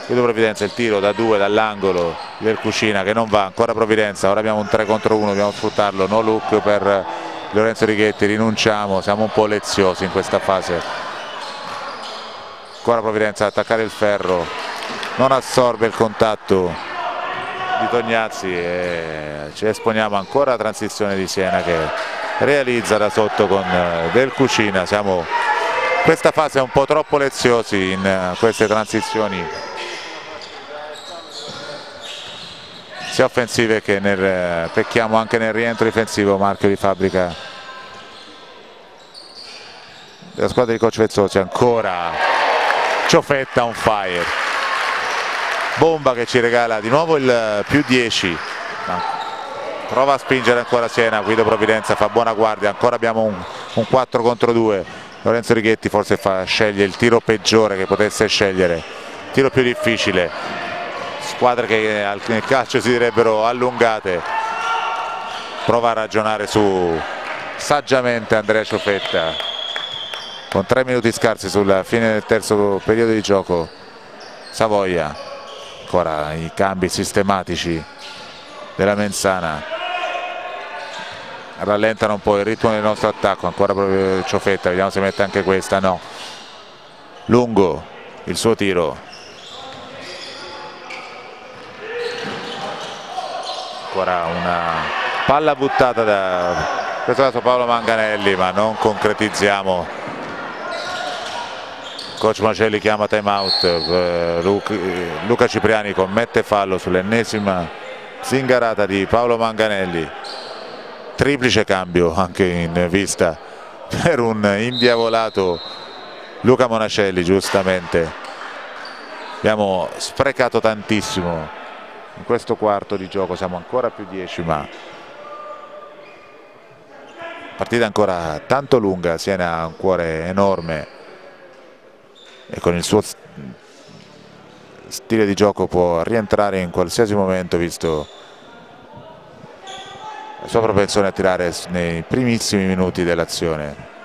il tiro da due dall'angolo del Cucina che non va, ancora Provvidenza, ora abbiamo un 3 contro 1, dobbiamo sfruttarlo, no look per Lorenzo Righetti, rinunciamo, siamo un po' leziosi in questa fase. Ancora Provvidenza ad attaccare il ferro, non assorbe il contatto di Tognazzi e ci esponiamo ancora alla transizione di Siena che realizza da sotto con Del Cucina, siamo questa fase un po' troppo leziosi in eh, queste transizioni sia offensive che nel, eh, pecchiamo anche nel rientro difensivo marchio di fabbrica. Della squadra di coach Vezzosi ancora Ciofetta on fire. Bomba che ci regala di nuovo il più 10 prova a spingere ancora Siena Guido Provvidenza fa buona guardia ancora abbiamo un, un 4 contro 2 Lorenzo Righetti forse fa, sceglie il tiro peggiore che potesse scegliere, tiro più difficile, squadre che nel calcio si direbbero allungate, prova a ragionare su saggiamente Andrea Ciofetta. Con tre minuti scarsi sulla fine del terzo periodo di gioco Savoia ancora i cambi sistematici della Menzana rallentano un po' il ritmo del nostro attacco ancora proprio Ciofetta vediamo se mette anche questa no. Lungo il suo tiro ancora una palla buttata da questo caso Paolo Manganelli ma non concretizziamo. Coach Macelli chiama time out eh, Luca Cipriani commette fallo sull'ennesima zingarata di Paolo Manganelli. Triplice cambio anche in vista per un indiavolato Luca Monacelli giustamente. Abbiamo sprecato tantissimo in questo quarto di gioco siamo ancora più 10 ma partita ancora tanto lunga Siena ha un cuore enorme e con il suo stile di gioco può rientrare in qualsiasi momento visto la sua propensione a tirare nei primissimi minuti dell'azione.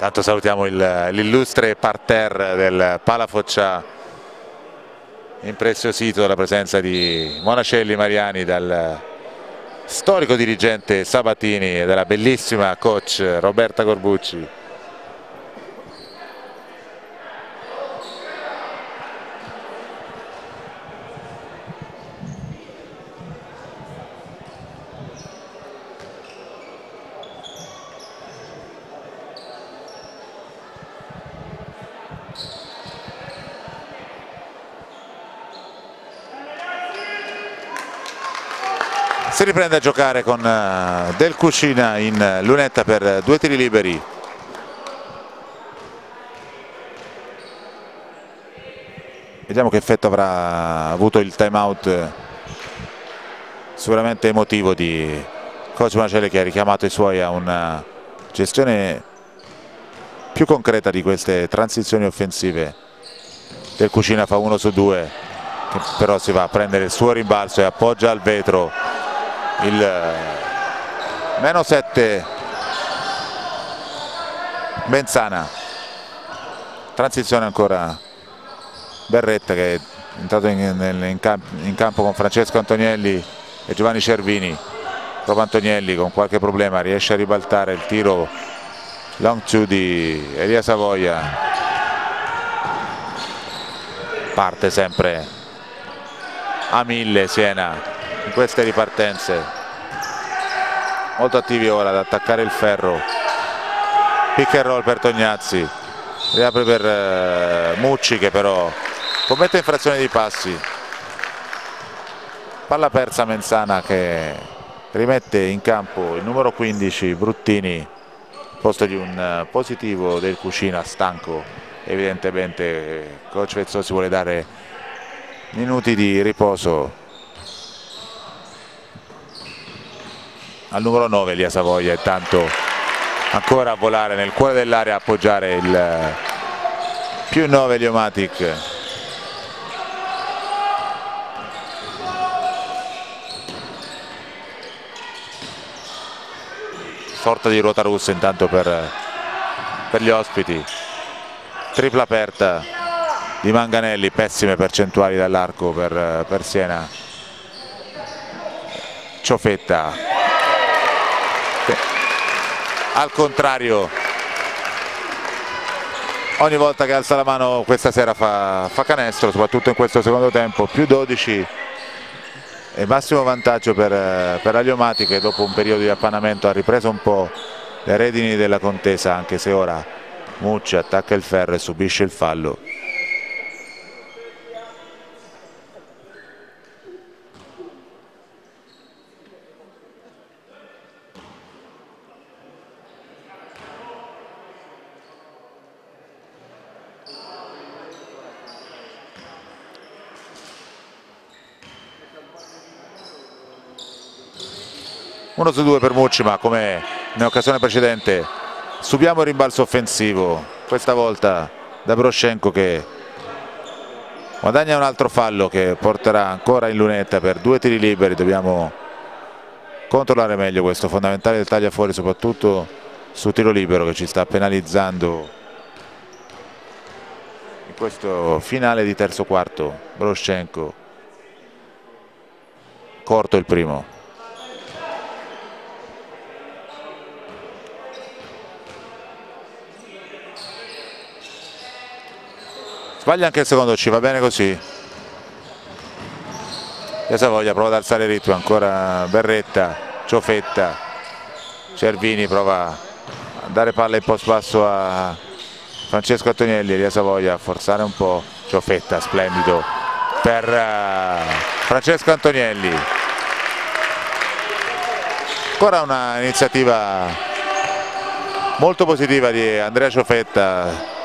Tanto salutiamo l'illustre parterre del Palafoccia impreziosito dalla presenza di Monacelli Mariani dal storico dirigente Sabatini e dalla bellissima coach Roberta Corbucci si riprende a giocare con eh, Del Cucina in lunetta per due tiri liberi. Vediamo che effetto avrà avuto il time out sicuramente emotivo di Coach Macelli che ha richiamato i suoi a una gestione più concreta di queste transizioni offensive. Del Cucina fa uno su due che però si va a prendere il suo rimbalzo e appoggia al vetro il eh, meno 7 Benzana. Transizione ancora. Berretta che è entrato in, in, in campo con Francesco Antonielli e Giovanni Cervini. Proprio Antonielli con qualche problema riesce a ribaltare il tiro. Long two di Elia Savoia. Parte sempre a mille Siena in queste ripartenze. Molto attivi ora ad attaccare il ferro. Pick and roll per Tognazzi. Riapre per eh, Mucci che però commette infrazione di passi. Palla persa Menzana che rimette in campo il numero 15 Bruttini posto di un eh, positivo del Cucina stanco evidentemente coach Vezzosi vuole dare minuti di riposo al numero 9 Elia Savoia intanto ancora a volare nel cuore dell'area appoggiare il eh, più 9 Liomatic sorta di ruota russa intanto per, per gli ospiti. Tripla aperta di Manganelli pessime percentuali dall'arco per, per Siena. Ciofetta al contrario. Ogni volta che alza la mano questa sera fa, fa canestro soprattutto in questo secondo tempo più 12 e massimo vantaggio per, per Agliomati che dopo un periodo di appannamento ha ripreso un po' le redini della contesa anche se ora Mucci attacca il ferro e subisce il fallo 1 su 2 per Mucci ma come nell'occasione precedente subiamo il rimbalzo offensivo. Questa volta da Broscenko che guadagna un altro fallo che porterà ancora in lunetta per due tiri liberi. Dobbiamo controllare meglio questo fondamentale del taglia fuori soprattutto su tiro libero che ci sta penalizzando in questo finale di terzo quarto. Broscenko corto il primo sbaglia anche il secondo C va bene così. Chiesa voglia prova ad alzare il ritmo ancora Berretta Ciofetta Cervini prova a dare palla in post basso a Francesco Antonielli Elia Savoia a forzare un po' Ciofetta splendido per uh, Francesco Antonielli. Ancora una iniziativa molto positiva di Andrea Ciofetta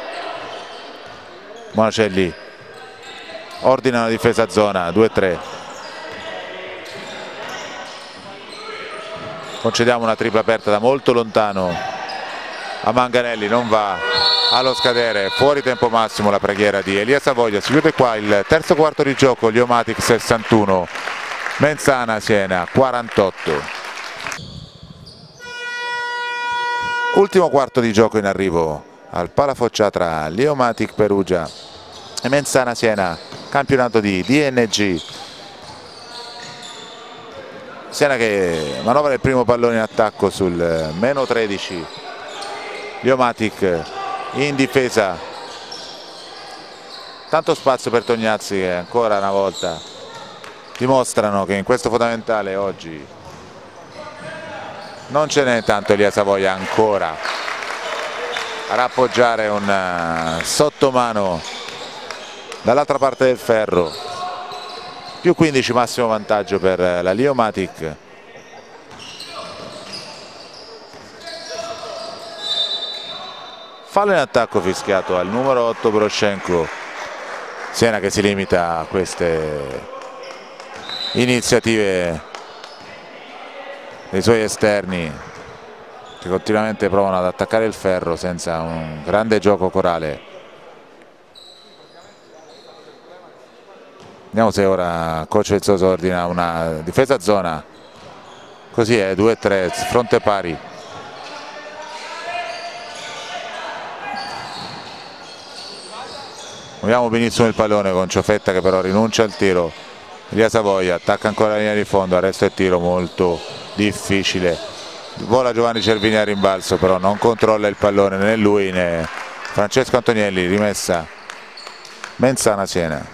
Monacelli. Ordina la difesa a zona 2-3 concediamo una tripla aperta da molto lontano a Manganelli non va allo scadere fuori tempo massimo la preghiera di Elia Savoia si chiude qua il terzo quarto di gioco Liomatic 61 Menzana Siena 48 ultimo quarto di gioco in arrivo al Palafoccia tra Leomatic Perugia e Menzana Siena, campionato di DNG. Siena che manovra il primo pallone in attacco sul meno 13, Leomatic in difesa, tanto spazio per Tognazzi che ancora una volta dimostrano che in questo fondamentale oggi non ce n'è tanto Elia Savoia ancora a rappoggiare un uh, sottomano dall'altra parte del ferro. Più 15 massimo vantaggio per uh, la Liomatic fallo in attacco fischiato al numero 8 Broscenko Siena che si limita a queste iniziative dei suoi esterni che continuamente provano ad attaccare il ferro senza un grande gioco corale. Vediamo se ora coach Vezzoso ordina una difesa zona. Così è 2-3 fronte pari. Muoviamo benissimo il pallone con Ciofetta che però rinuncia al tiro. Elia Savoia attacca ancora la linea di fondo arresto e tiro molto difficile vola Giovanni Cervini a rimbalzo però non controlla il pallone né lui né Francesco Antonielli rimessa Menzana Siena.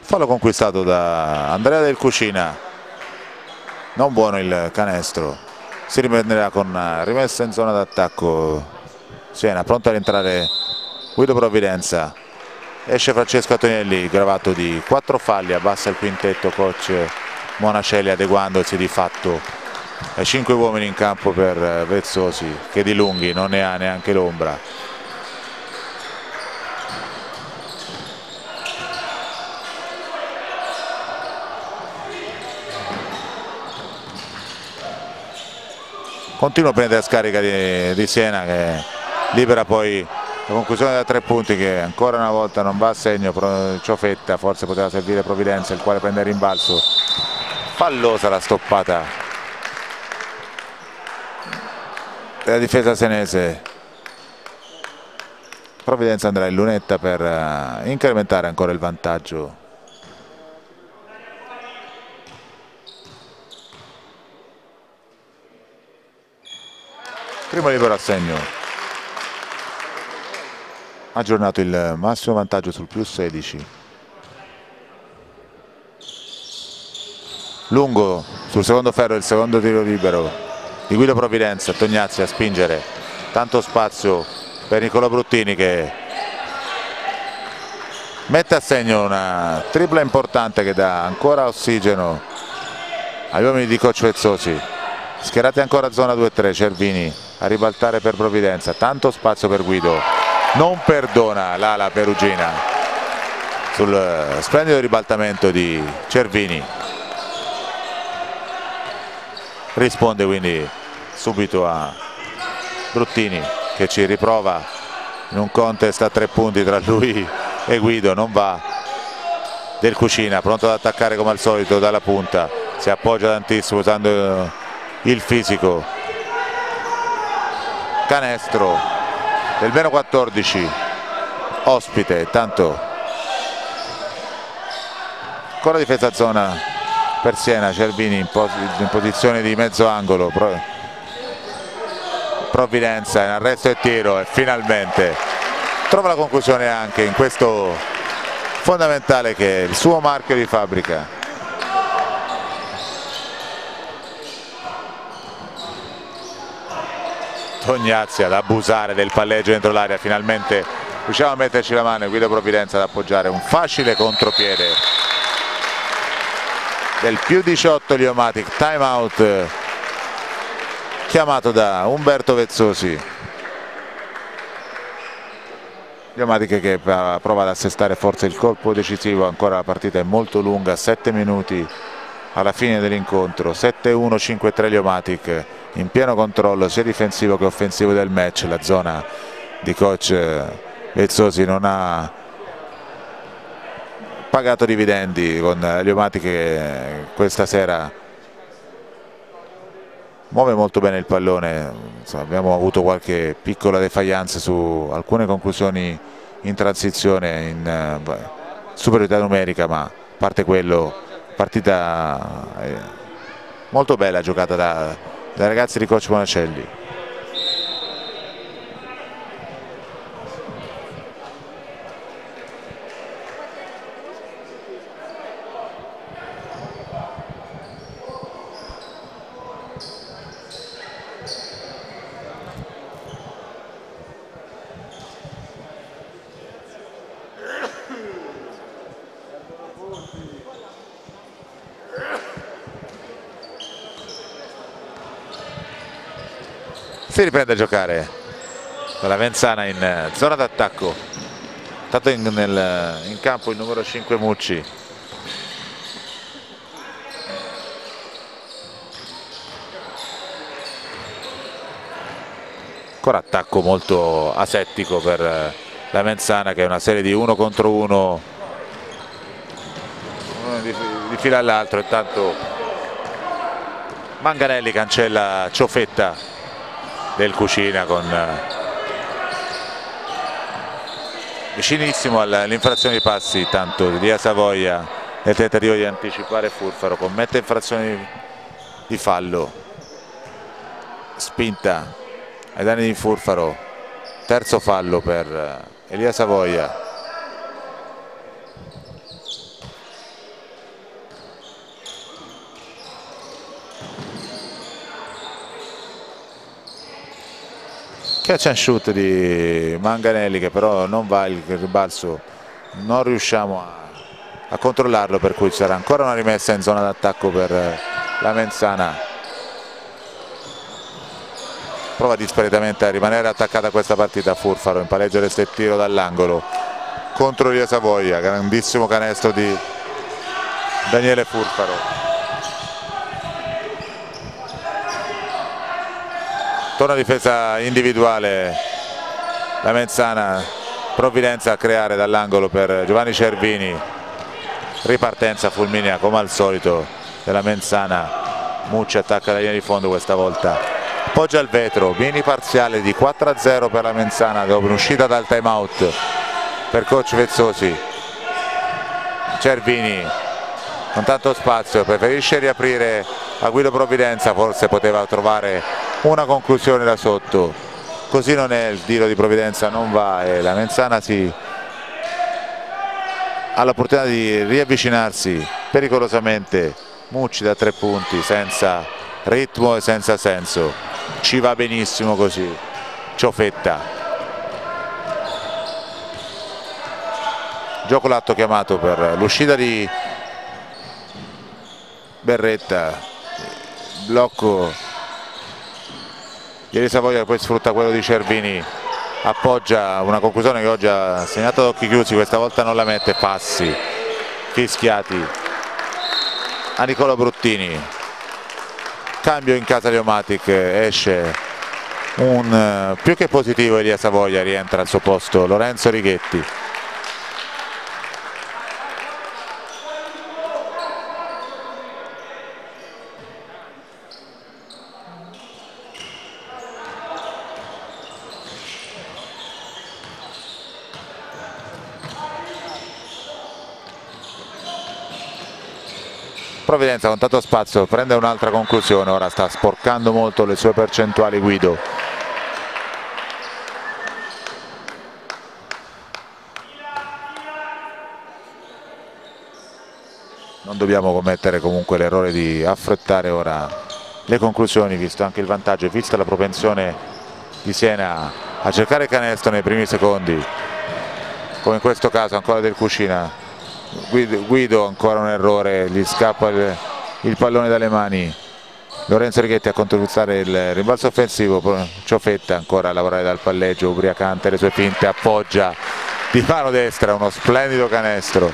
Fallo conquistato da Andrea Del Cucina non buono il canestro. Si riprenderà con rimessa in zona d'attacco. Siena pronto ad entrare. Guido Provvidenza. Esce Francesco Antonelli gravato di quattro falli abbassa il quintetto coach Monacelli adeguandosi di fatto ai cinque uomini in campo per Vezzosi che di lunghi non ne ha neanche l'ombra continua a prendere scarica di, di Siena che libera poi la conclusione da tre punti che ancora una volta non va a segno Ciofetta forse poteva servire Provvidenza il quale prende il rimbalzo. Fallosa la stoppata. Della difesa senese. Provvidenza andrà in lunetta per uh, incrementare ancora il vantaggio primo libero a segno aggiornato il massimo vantaggio sul più 16 lungo sul secondo ferro il secondo tiro libero di Guido Provvidenza. Tognazzi a spingere. Tanto spazio per Nicola Bruttini che mette a segno una tripla importante che dà ancora ossigeno agli uomini di Coach Vezzosi schierati ancora zona 2-3 Cervini a ribaltare per Provvidenza. Tanto spazio per Guido non perdona l'ala perugina sul splendido ribaltamento di Cervini. Risponde quindi subito a Bruttini che ci riprova in un contest a tre punti tra lui e Guido. Non va del Cucina pronto ad attaccare come al solito dalla punta. Si appoggia tantissimo usando il fisico. Canestro del meno 14 ospite tanto. Ancora difesa zona per Siena Cervini in, pos in posizione di mezzo angolo Pro Provvidenza in arresto e tiro e finalmente trova la conclusione anche in questo fondamentale che è il suo marchio di fabbrica Tognazzi ad abusare del palleggio dentro l'area. Finalmente riusciamo a metterci la mano e Guido Provvidenza ad appoggiare un facile contropiede del più 18 Liomatic time out chiamato da Umberto Vezzosi. Liomatic che prova ad assestare forse il colpo decisivo. Ancora la partita è molto lunga 7 minuti alla fine dell'incontro. 7-1 5-3 Liomatic in pieno controllo sia difensivo che offensivo del match. La zona di coach Vezzosi non ha pagato dividendi con Liomati che questa sera muove molto bene il pallone. Insomma, abbiamo avuto qualche piccola defaglianza su alcune conclusioni in transizione in uh, superiorità numerica ma a parte quello partita eh, molto bella giocata da, dai ragazzi di coach Bonacelli riprende a giocare la Venzana in eh, zona d'attacco. Tanto in, in campo il numero 5 Mucci. Ancora attacco molto asettico per eh, la Menzana che è una serie di uno contro uno di, di fila all'altro intanto Manganelli cancella Ciofetta del Cucina con eh, vicinissimo all'infrazione di passi tanto di Dia Savoia nel tentativo di anticipare Furfaro commette infrazione di fallo spinta ai danni di Furfaro terzo fallo per eh, Elia Savoia catch and shoot di Manganelli che però non va il ribalzo non riusciamo a, a controllarlo per cui sarà ancora una rimessa in zona d'attacco per la Menzana. Prova disperatamente a rimanere attaccata a questa partita Furfaro in palleggio resta il tiro dall'angolo. Contro Ria Savoia grandissimo canestro di Daniele Furfaro torna difesa individuale. La Menzana provvidenza a creare dall'angolo per Giovanni Cervini. Ripartenza fulminea come al solito della Menzana Mucci attacca la linea di fondo questa volta appoggia il vetro. Mini parziale di 4 a 0 per la Menzana dopo un'uscita dal time out per coach Vezzosi. Cervini con tanto spazio preferisce riaprire a Guido Provvidenza forse poteva trovare una conclusione da sotto. Così non è il tiro di Provvidenza non va e la Menzana si ha l'opportunità di riavvicinarsi pericolosamente. Mucci da tre punti senza ritmo e senza senso. Ci va benissimo così. Ciofetta. Gioco l'atto chiamato per l'uscita di Berretta. Blocco ieri Savoia poi sfrutta quello di Cervini. Appoggia una conclusione che oggi ha segnato ad occhi chiusi questa volta non la mette passi fischiati a Nicola Bruttini. Cambio in casa di Omatic esce un più che positivo Elia Savoia rientra al suo posto Lorenzo Righetti Provvidenza con tanto spazio prende un'altra conclusione, ora sta sporcando molto le sue percentuali Guido. Non dobbiamo commettere comunque l'errore di affrettare ora le conclusioni, visto anche il vantaggio e vista la propensione di Siena a cercare canestro nei primi secondi, come in questo caso ancora del Cucina Guido, Guido ancora un errore, gli scappa il, il pallone dalle mani. Lorenzo Righetti a controllare il rimbalzo offensivo, Ciofetta ancora a lavorare dal palleggio, ubriacante le sue finte, appoggia di mano destra, uno splendido canestro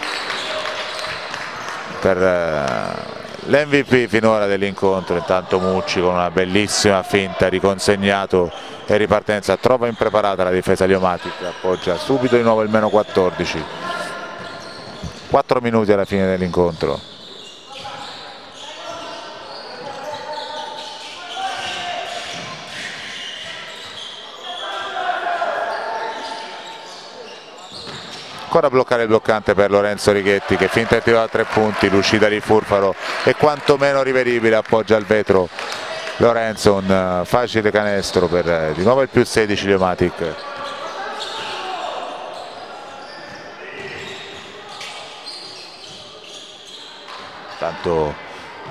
per eh, l'MVP finora dell'incontro, intanto Mucci con una bellissima finta, riconsegnato e ripartenza, trova impreparata la difesa Liomatic, appoggia subito di nuovo il meno 14. 4 minuti alla fine dell'incontro. Ancora bloccare il bloccante per Lorenzo Righetti che finta il tiro da tre punti l'uscita di Furfaro è quantomeno rivedibile appoggia il vetro. Lorenzo un facile canestro per eh, di nuovo il più 16 Leomatic tanto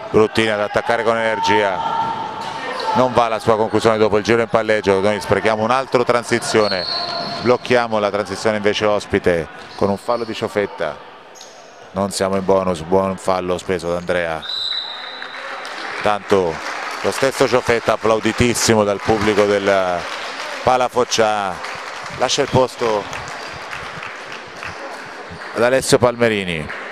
Bruttini ad attaccare con energia. Non va la sua conclusione dopo il giro in palleggio. Noi sprechiamo un altro transizione. Blocchiamo la transizione invece ospite con un fallo di Ciofetta. Non siamo in bonus buon fallo speso da Andrea. Tanto lo stesso Ciofetta applauditissimo dal pubblico del Palafoccia lascia il posto ad Alessio Palmerini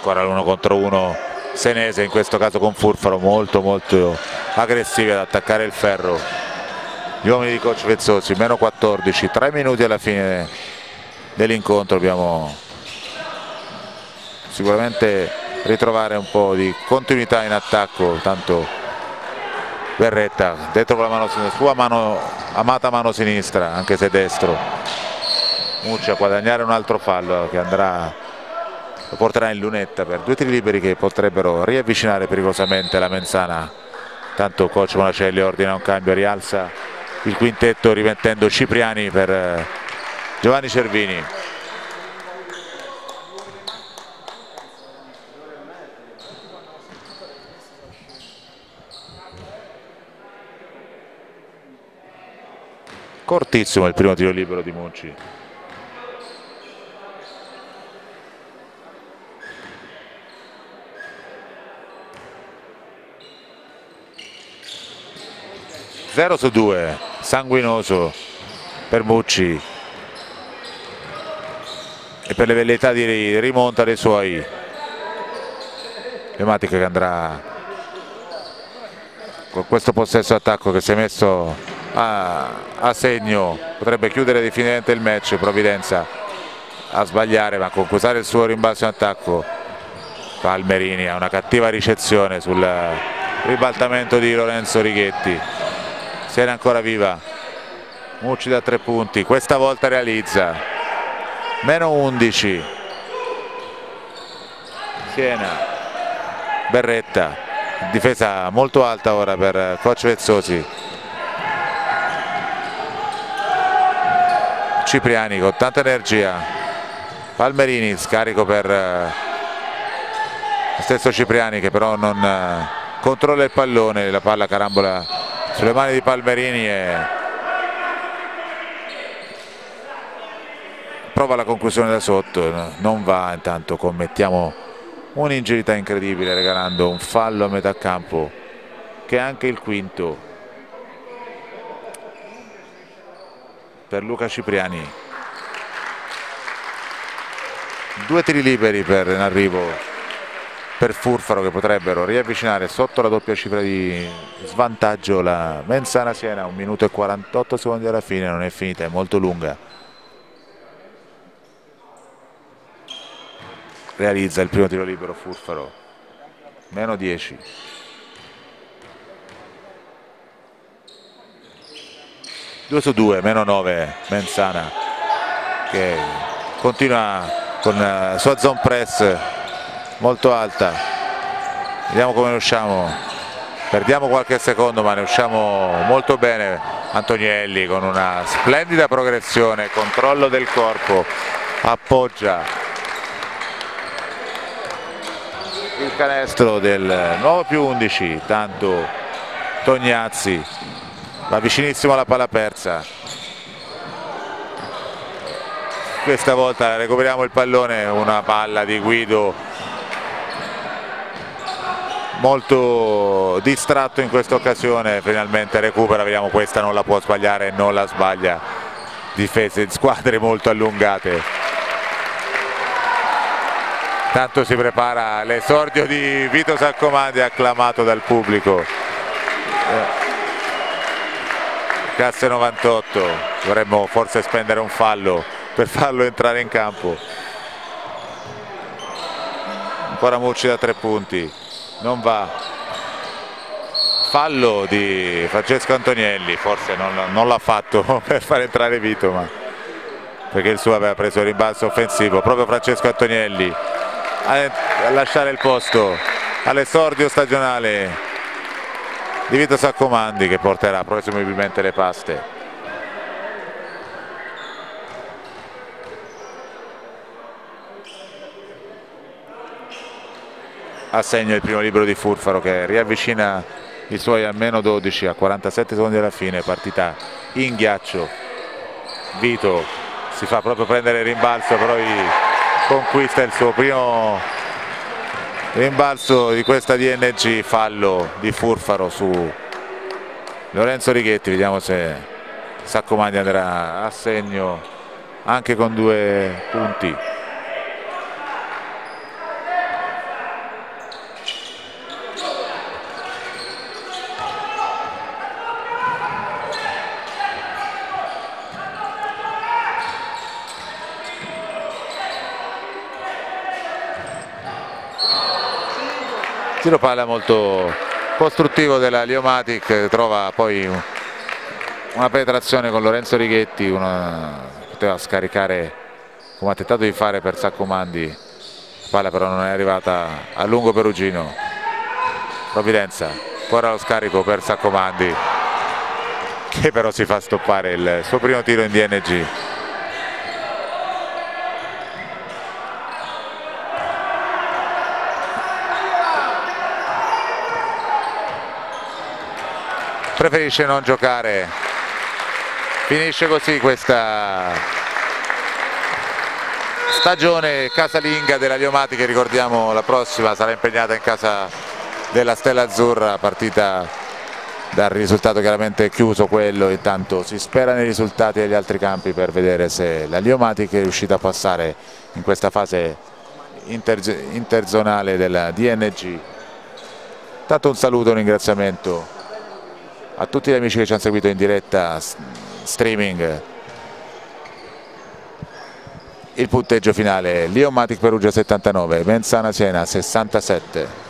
ancora l'uno contro uno Senese in questo caso con Furfaro molto molto aggressivi ad attaccare il ferro. Gli uomini di coach Vezzosi meno 14 3 minuti alla fine dell'incontro. Dobbiamo sicuramente ritrovare un po' di continuità in attacco. Tanto Berretta dentro con la mano sinistra sua mano, amata mano sinistra anche se destro. Mucci a guadagnare un altro fallo che andrà lo porterà in lunetta per due tiri liberi che potrebbero riavvicinare pericolosamente la Menzana. Tanto coach Monacelli ordina un cambio rialza il quintetto rimettendo Cipriani per eh, Giovanni Cervini. Cortissimo il primo tiro libero di Munci 0 su 2 sanguinoso per Mucci. E per le velleità di rimonta dei suoi. Lematica che andrà con questo possesso attacco che si è messo a, a segno. Potrebbe chiudere definitivamente il match Provvidenza a sbagliare ma conclusare il suo rimbalzo in attacco. Palmerini ha una cattiva ricezione sul ribaltamento di Lorenzo Righetti Siena ancora viva. Mucci da tre punti questa volta realizza. Meno 11 Siena. Berretta. Difesa molto alta ora per coach Vezzosi. Cipriani con tanta energia. Palmerini scarico per eh, lo stesso Cipriani che però non eh, controlla il pallone la palla carambola sulle mani di Palmerini e prova la conclusione da sotto. Non va intanto commettiamo un'ingenuità incredibile regalando un fallo a metà campo che è anche il quinto. Per Luca Cipriani. Due tiri liberi per in arrivo per Furfaro che potrebbero riavvicinare sotto la doppia cifra di svantaggio la Menzana Siena, un minuto e 48 secondi alla fine, non è finita, è molto lunga. Realizza il primo tiro libero Furfaro, meno 10. Due su due, meno 9 Menzana che continua con la sua zone press molto alta. Vediamo come ne usciamo. Perdiamo qualche secondo ma ne usciamo molto bene. Antonielli con una splendida progressione controllo del corpo appoggia il canestro del nuovo più 11 tanto Tognazzi va vicinissimo alla palla persa. Questa volta recuperiamo il pallone una palla di Guido molto distratto in questa occasione finalmente recupera vediamo questa non la può sbagliare non la sbaglia. Difese in squadre molto allungate. Tanto si prepara l'esordio di Vito Saccomandi acclamato dal pubblico. Classe 98 dovremmo forse spendere un fallo per farlo entrare in campo. Ancora Mucci da tre punti non va. Fallo di Francesco Antonielli forse non, non l'ha fatto per far entrare Vito ma perché il suo aveva preso il rimbalzo offensivo. Proprio Francesco Antonielli a, lasciare il posto all'esordio stagionale di Vito Saccomandi che porterà presumibilmente le paste assegna il primo libro di Furfaro che riavvicina i suoi almeno 12 a 47 secondi alla fine, partita in ghiaccio. Vito si fa proprio prendere il rimbalzo, però conquista il suo primo rimbalzo di questa DNG, fallo di Furfaro su Lorenzo Righetti, vediamo se Saccomandi andrà a segno anche con due punti. Tiro palla molto costruttivo della Liomatic trova poi una penetrazione con Lorenzo Righetti una, poteva scaricare come ha tentato di fare per Saccomandi la palla però non è arrivata a lungo Perugino. Provvidenza ancora lo scarico per Saccomandi che però si fa stoppare il suo primo tiro in DNG preferisce non giocare. Finisce così questa stagione casalinga della Liomati che ricordiamo la prossima sarà impegnata in casa della Stella Azzurra partita dal risultato chiaramente chiuso quello intanto si spera nei risultati degli altri campi per vedere se la Liomati che è riuscita a passare in questa fase inter interzonale della DNG tanto un saluto un ringraziamento a tutti gli amici che ci hanno seguito in diretta streaming il punteggio finale Leomatic Perugia 79 Menzana Siena 67